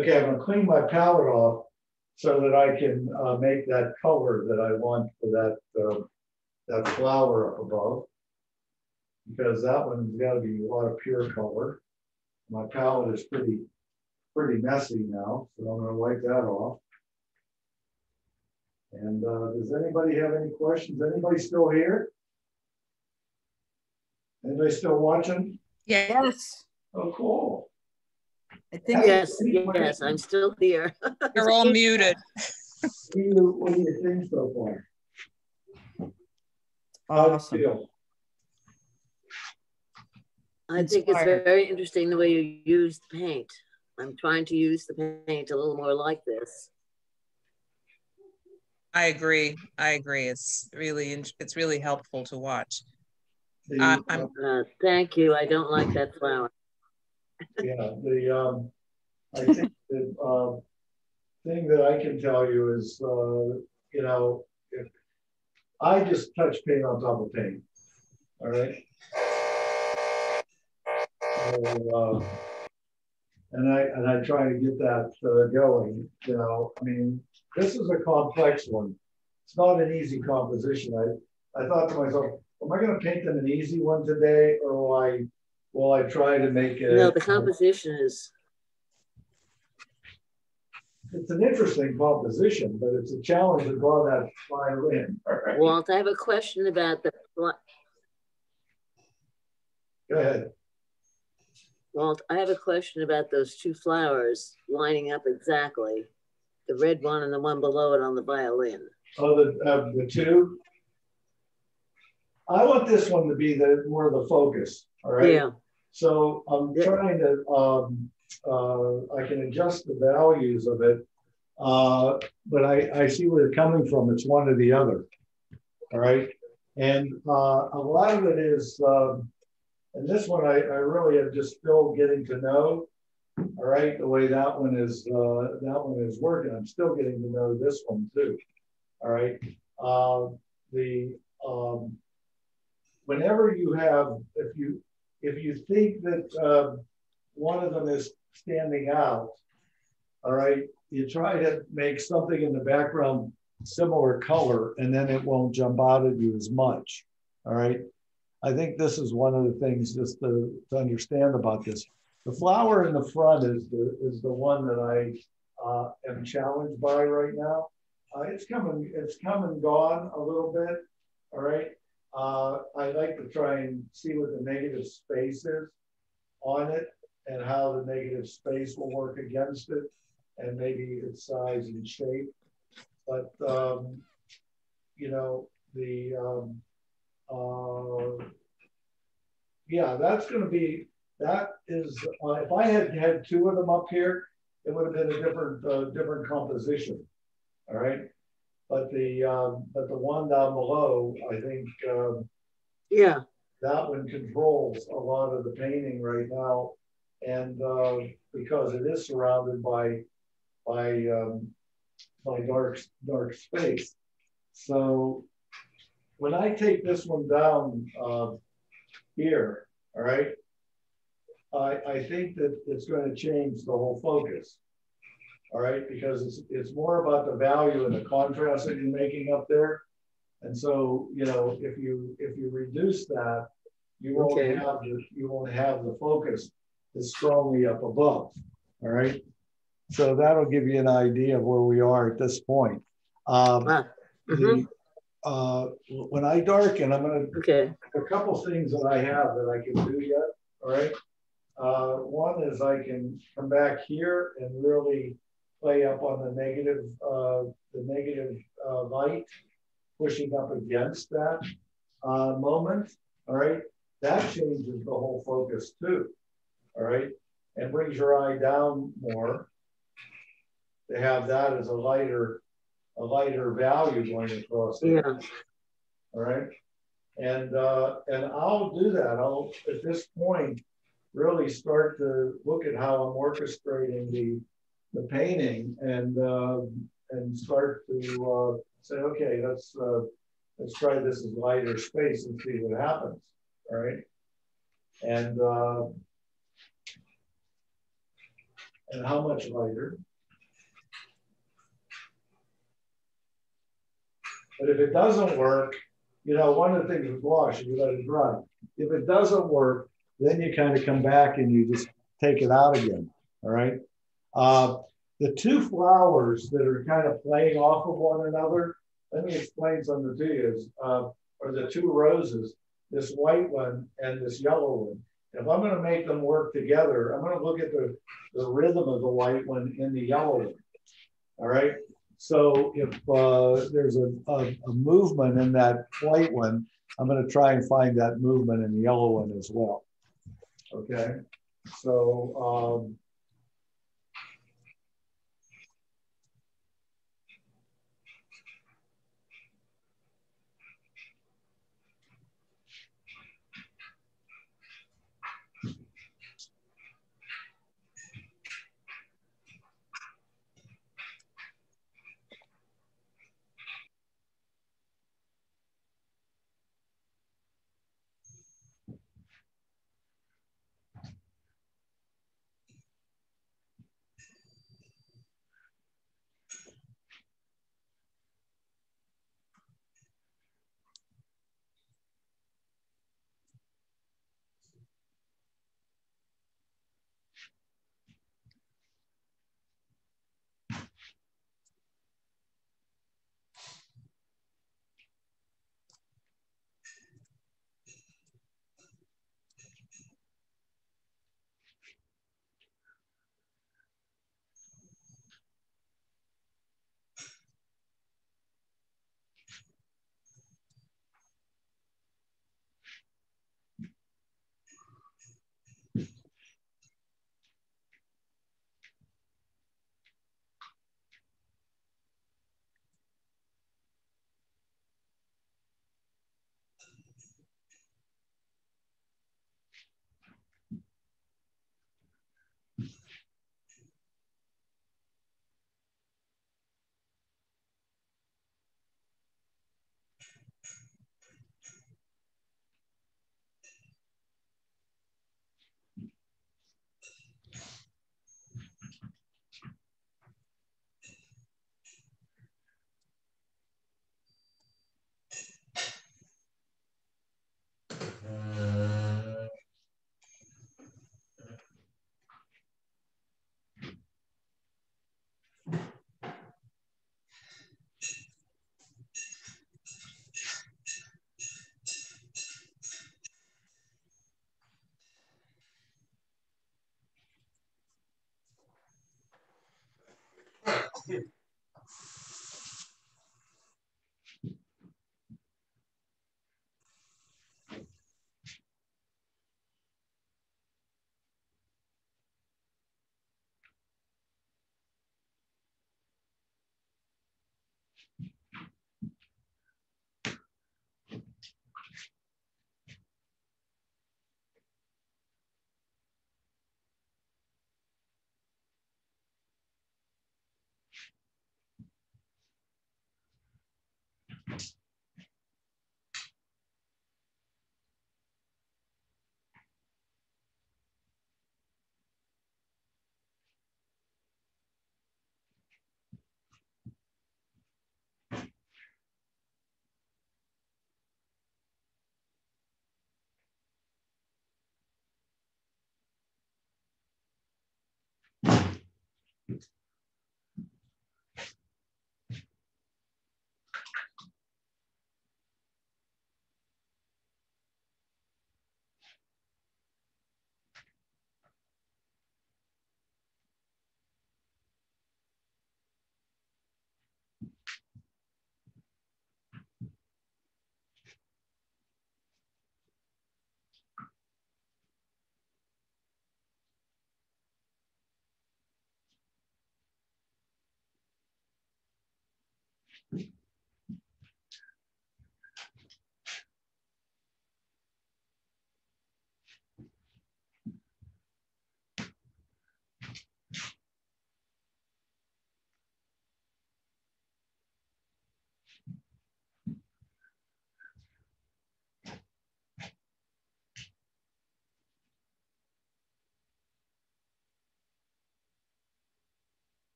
Okay, I'm gonna clean my palette off so that I can uh, make that color that I want for that, uh, that flower up above. Because that one's gotta be a lot of pure color. My palette is pretty, pretty messy now, so I'm gonna wipe that off. And uh, does anybody have any questions? Anybody still here? Anybody still watching? Yes, Oh, cool. I think, Yes, yes, I'm still here. you're all muted. What do you, what do you think so far? How do you awesome. I think it's very interesting the way you use the paint. I'm trying to use the paint a little more like this. I agree. I agree. It's really, it's really helpful to watch. Uh, I'm- Uh, thank you. I don't like that flower. Yeah, the, um, I think the, uh, thing that I can tell you is, uh, you know, if I just touch paint on top of paint, all right? So, uh, and I, and I try to get that, uh, going, you know, I mean, this is a complex one. It's not an easy composition. I, I thought to myself, am I gonna paint them an easy one today, or will I, will I try to make it? No, the composition is, It's an interesting composition, but it's a challenge to draw that violin. All right, Walt, I have a question about the, Go ahead. Walt, I have a question about those two flowers lining up exactly. The red one and the one below it on the violin. Oh, the, uh, the two. I want this one to be the, more of the focus, all right? Yeah, So I'm Yeah. trying to, um, uh, I can adjust the values of it. Uh, but I, I see where you're coming from. It's one or the other. All right. And, uh, a lot of it is, um, and this one I, I really am just still getting to know. All right. The way that one is, uh, that one is working. I'm still getting to know this one too. All right. Um, the, um, whenever you have, if you, if you think that, uh, one of them is standing out, all right, you try to make something in the background similar color and then it won't jump out at you as much. All right. I think this is one of the things just to, to understand about this. The flower in the front is the is the one that I uh, am challenged by right now. Uh, it's coming, it's come and gone a little bit. All right. Uh, I like to try and see what the negative space is on it and how the negative space will work against it and maybe its size and shape. But, um, you know, the, um, uh, yeah, that's gonna be, that is, uh, if I had had two of them up here, it would have been a different, uh, different composition. All right, but the, um, but the one down below, I think, um, Yeah, that one controls a lot of the painting right now. And, uh, because it is surrounded by, by, um, by dark, dark space. So when I take this one down, uh, here, all right, I, I think that it's going to change the whole focus. All right, because it's, it's more about the value and the contrast that you're making up there. And so, you know, if you, if you reduce that, you won't Okay. have, the you won't have the focus as strongly up above, all right? So that'll give you an idea of where we are at this point. Um, ah, mhm, the, uh, when I darken, I'm gonna okay, a couple things that I have that I can do yet, all right? Uh, one is I can come back here and really play up on the negative, uh, the negative uh, light, pushing up against that uh, moment, all right? That changes the whole focus too, all right? And brings your eye down more to have that as a lighter, a lighter value going across. yeah, All right. And uh, and I'll do that. I'll at this point really start to look at how I'm orchestrating the the painting and uh, and start to uh, say, okay, let's uh, let's try this as lighter space and see what happens. All right. And uh, and how much lighter? But if it doesn't work, you know, one of the things with gouache, you let it dry. If it doesn't work, then you kind of come back and you just take it out again. All right. Uh, the two flowers that are kind of playing off of one another, let me explain something to you, is, uh, are the two roses, this white one and this yellow one. If I'm going to make them work together, I'm going to look at the, the rhythm of the white one and the yellow one. All right. So if uh, there's a, a, a movement in that white one, I'm going to try and find that movement in the yellow one as well. Okay. So, um,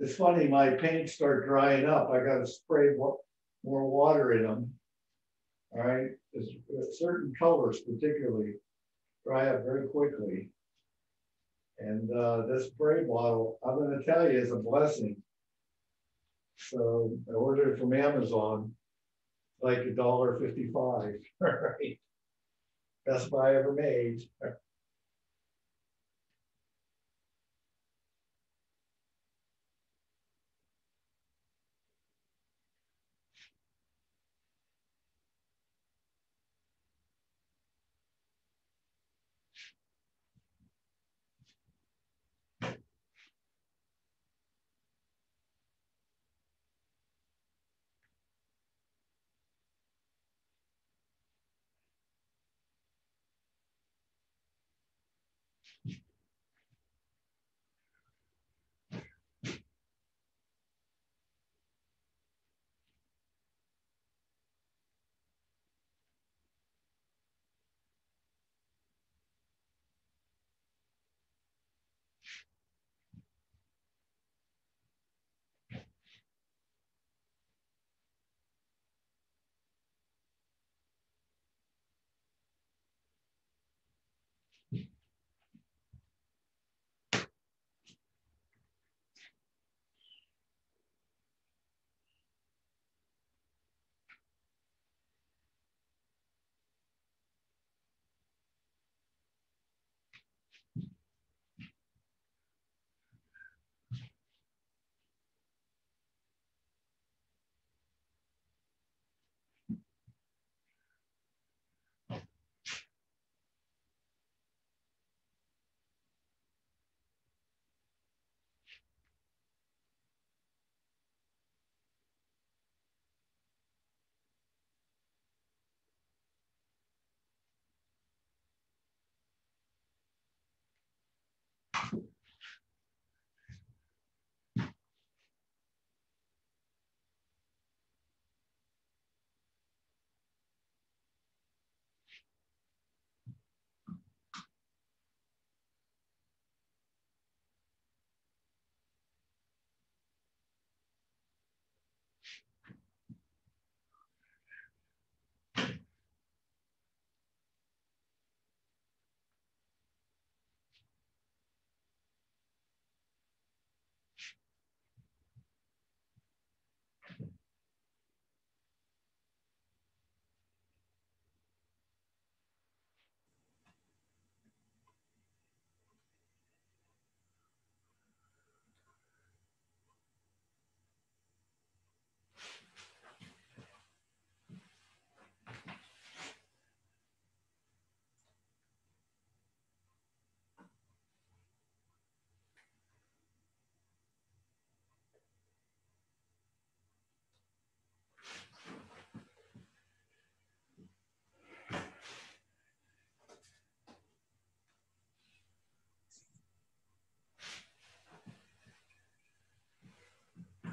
it's funny, my paints start drying up. I gotta spray more, water in them. All right, certain colors particularly dry up very quickly. And uh, this spray bottle, I'm gonna tell you, is a blessing. So I ordered it from Amazon, like a dollar fifty-five, right? Best buy ever made.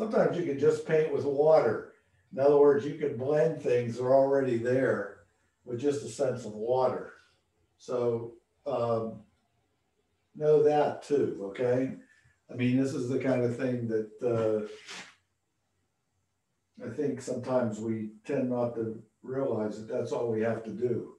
Sometimes you can just paint with water. In other words, you can blend things that are already there with just a sense of water. So um, know that too, okay? I mean, this is the kind of thing that uh, I think sometimes we tend not to realize that that's all we have to do.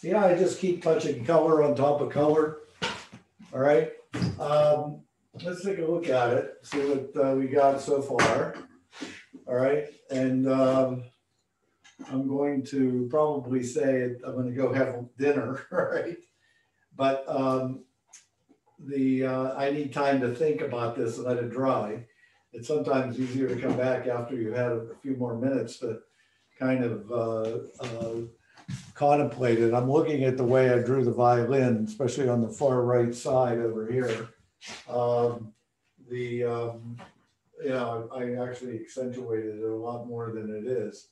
How I just keep touching color on top of color? All right, um, let's take a look at it, see what uh, we got so far. All right, and um, I'm going to probably say I'm gonna go have dinner, Right. But um, the, uh, I need time to think about this and let it dry. It's sometimes easier to come back after you've had a few more minutes to kind of uh, contemplate it. I'm looking at the way I drew the violin, especially on the far right side over here. Um, The, um, know, I actually accentuated it a lot more than it is.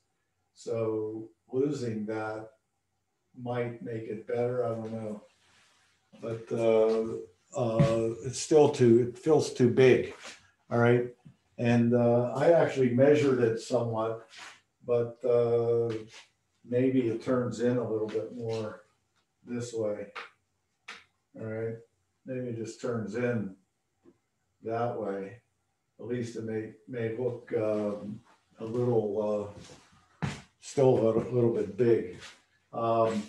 So losing that might make it better, I don't know. But uh, uh, it's still too, it feels too big, all right? And uh, I actually measured it somewhat, but uh, maybe it turns in a little bit more this way. All right, maybe it just turns in that way. At least it may, may look um, a little, uh, still a little, bit big. Um,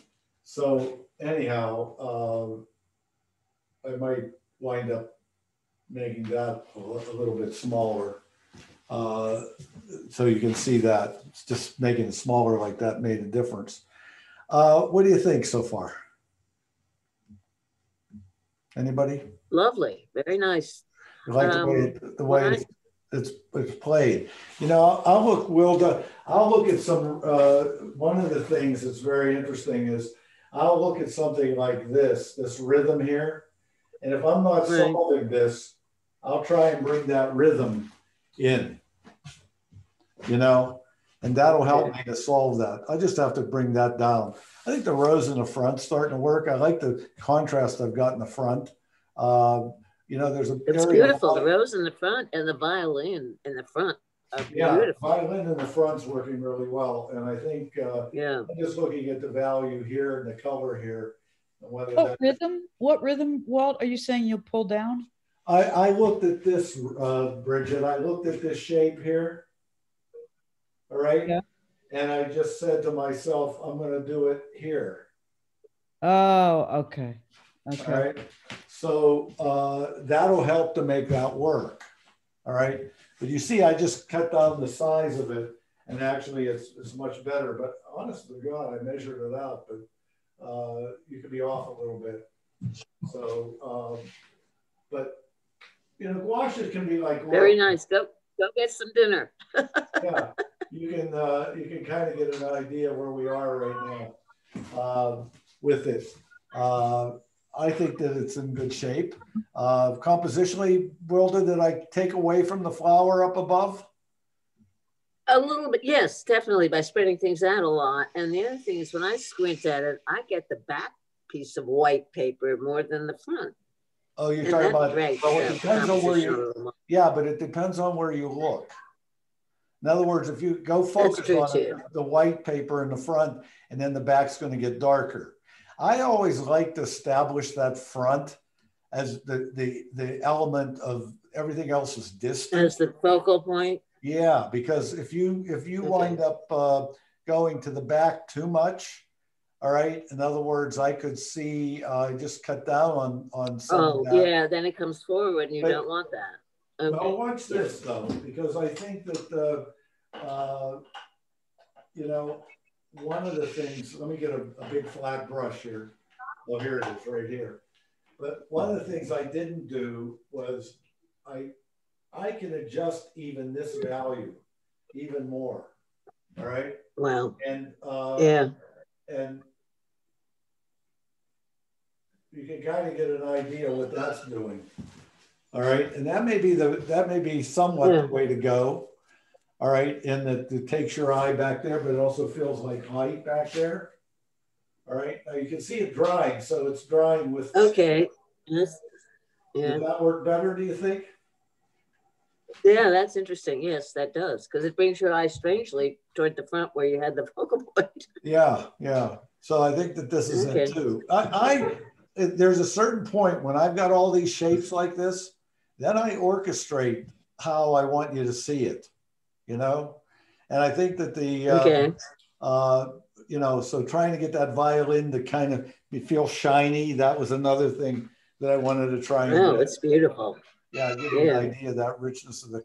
So anyhow, um, I might wind up making that a little bit smaller. Uh, So you can see that, It's just making it smaller like that made a difference. Uh, What do you think so far? Anybody? Lovely, very nice. You like the way, Um, the way it's, it's, it's played. You know, I'll- I'll look, Wilda, I'll look at some, uh, one of the things that's very interesting is I'll look at something like this, this rhythm here. And if I'm not Right. solving this, I'll try and bring that rhythm in. You know, and that'll help me to solve that. I just have to bring that down. I think the rose in the front starting to work. I like the contrast I've got in the front. Um, you know, there's a. It's beautiful. The behind- rose in the front and the violin in the front Yeah, beautiful. violin in the front's working really well, and I think, uh, Yeah. I'm just looking at the value here and the color here. And whether What rhythm, what rhythm, Walt, are you saying you'll pull down? I, I looked at this, uh, Bridget, I looked at this shape here. All right? Yeah. And I just said to myself, I'm gonna do it here, Oh, okay, all okay. right? So, uh, that'll help to make that work, all right? But you see, I just cut down the size of it, and actually it's, it's much better, but honest to God, I measured it out, but, uh, you could be off a little bit. So, um, but, you know, gouaches can be like. Very nice. Go go get some dinner. Yeah, you can, uh, you can kind of get an idea where we are right now, um, with it. Uh, I think that it's in good shape. Uh, compositionally, Wilda, did I take away from the flower up above? A little bit, yes, definitely by spreading things out a lot. And the other thing is when I squint at it, I get the back piece of white paper more than the front. Oh, you're And talking about, breaks well, it depends on where you, yeah, but it depends on where you look. In other words, if you go focus on too. the white paper in the front and then the back's going to get darker. I always like to establish that front as the, the, the element of everything else is distant. As the focal point. Yeah, because if you, if you Okay. wind up uh, going to the back too much, all right, in other words, I could see, uh, just cut down on, on some Oh, yeah, then it comes forward and you But- don't want that. Well, Okay. watch this though, because I think that, uh, uh, you know, one of the things, let me get a, a big flat brush here. Oh, here it is, right here. But one of the things I didn't do was I, I can adjust even this value even more. All right, Wow. and, uh, Yeah. and you can kind of get an idea what that's doing. All right, and that may be the, that may be somewhat Yeah. the hmm. way to go. All right, and that it takes your eye back there, but it also feels like light back there. All right, now you can see it drying, so it's drying with. Okay. Yes. Yeah. Does that work better, do you think? Yeah, that's interesting. Yes, that does. Because it brings your eye strangely toward the front where you had the focal point. Yeah, yeah. So I think that this is it too. I, I, it- there's a certain point when I've got all these shapes like this, then I orchestrate how I want you to see it, you know? And I think that the, uh, Okay. Uh, you know, so trying to get that violin to kind of feel shiny, that was another thing that I wanted to try and No, get. it's beautiful. Yeah, give Yeah. an idea of that richness of the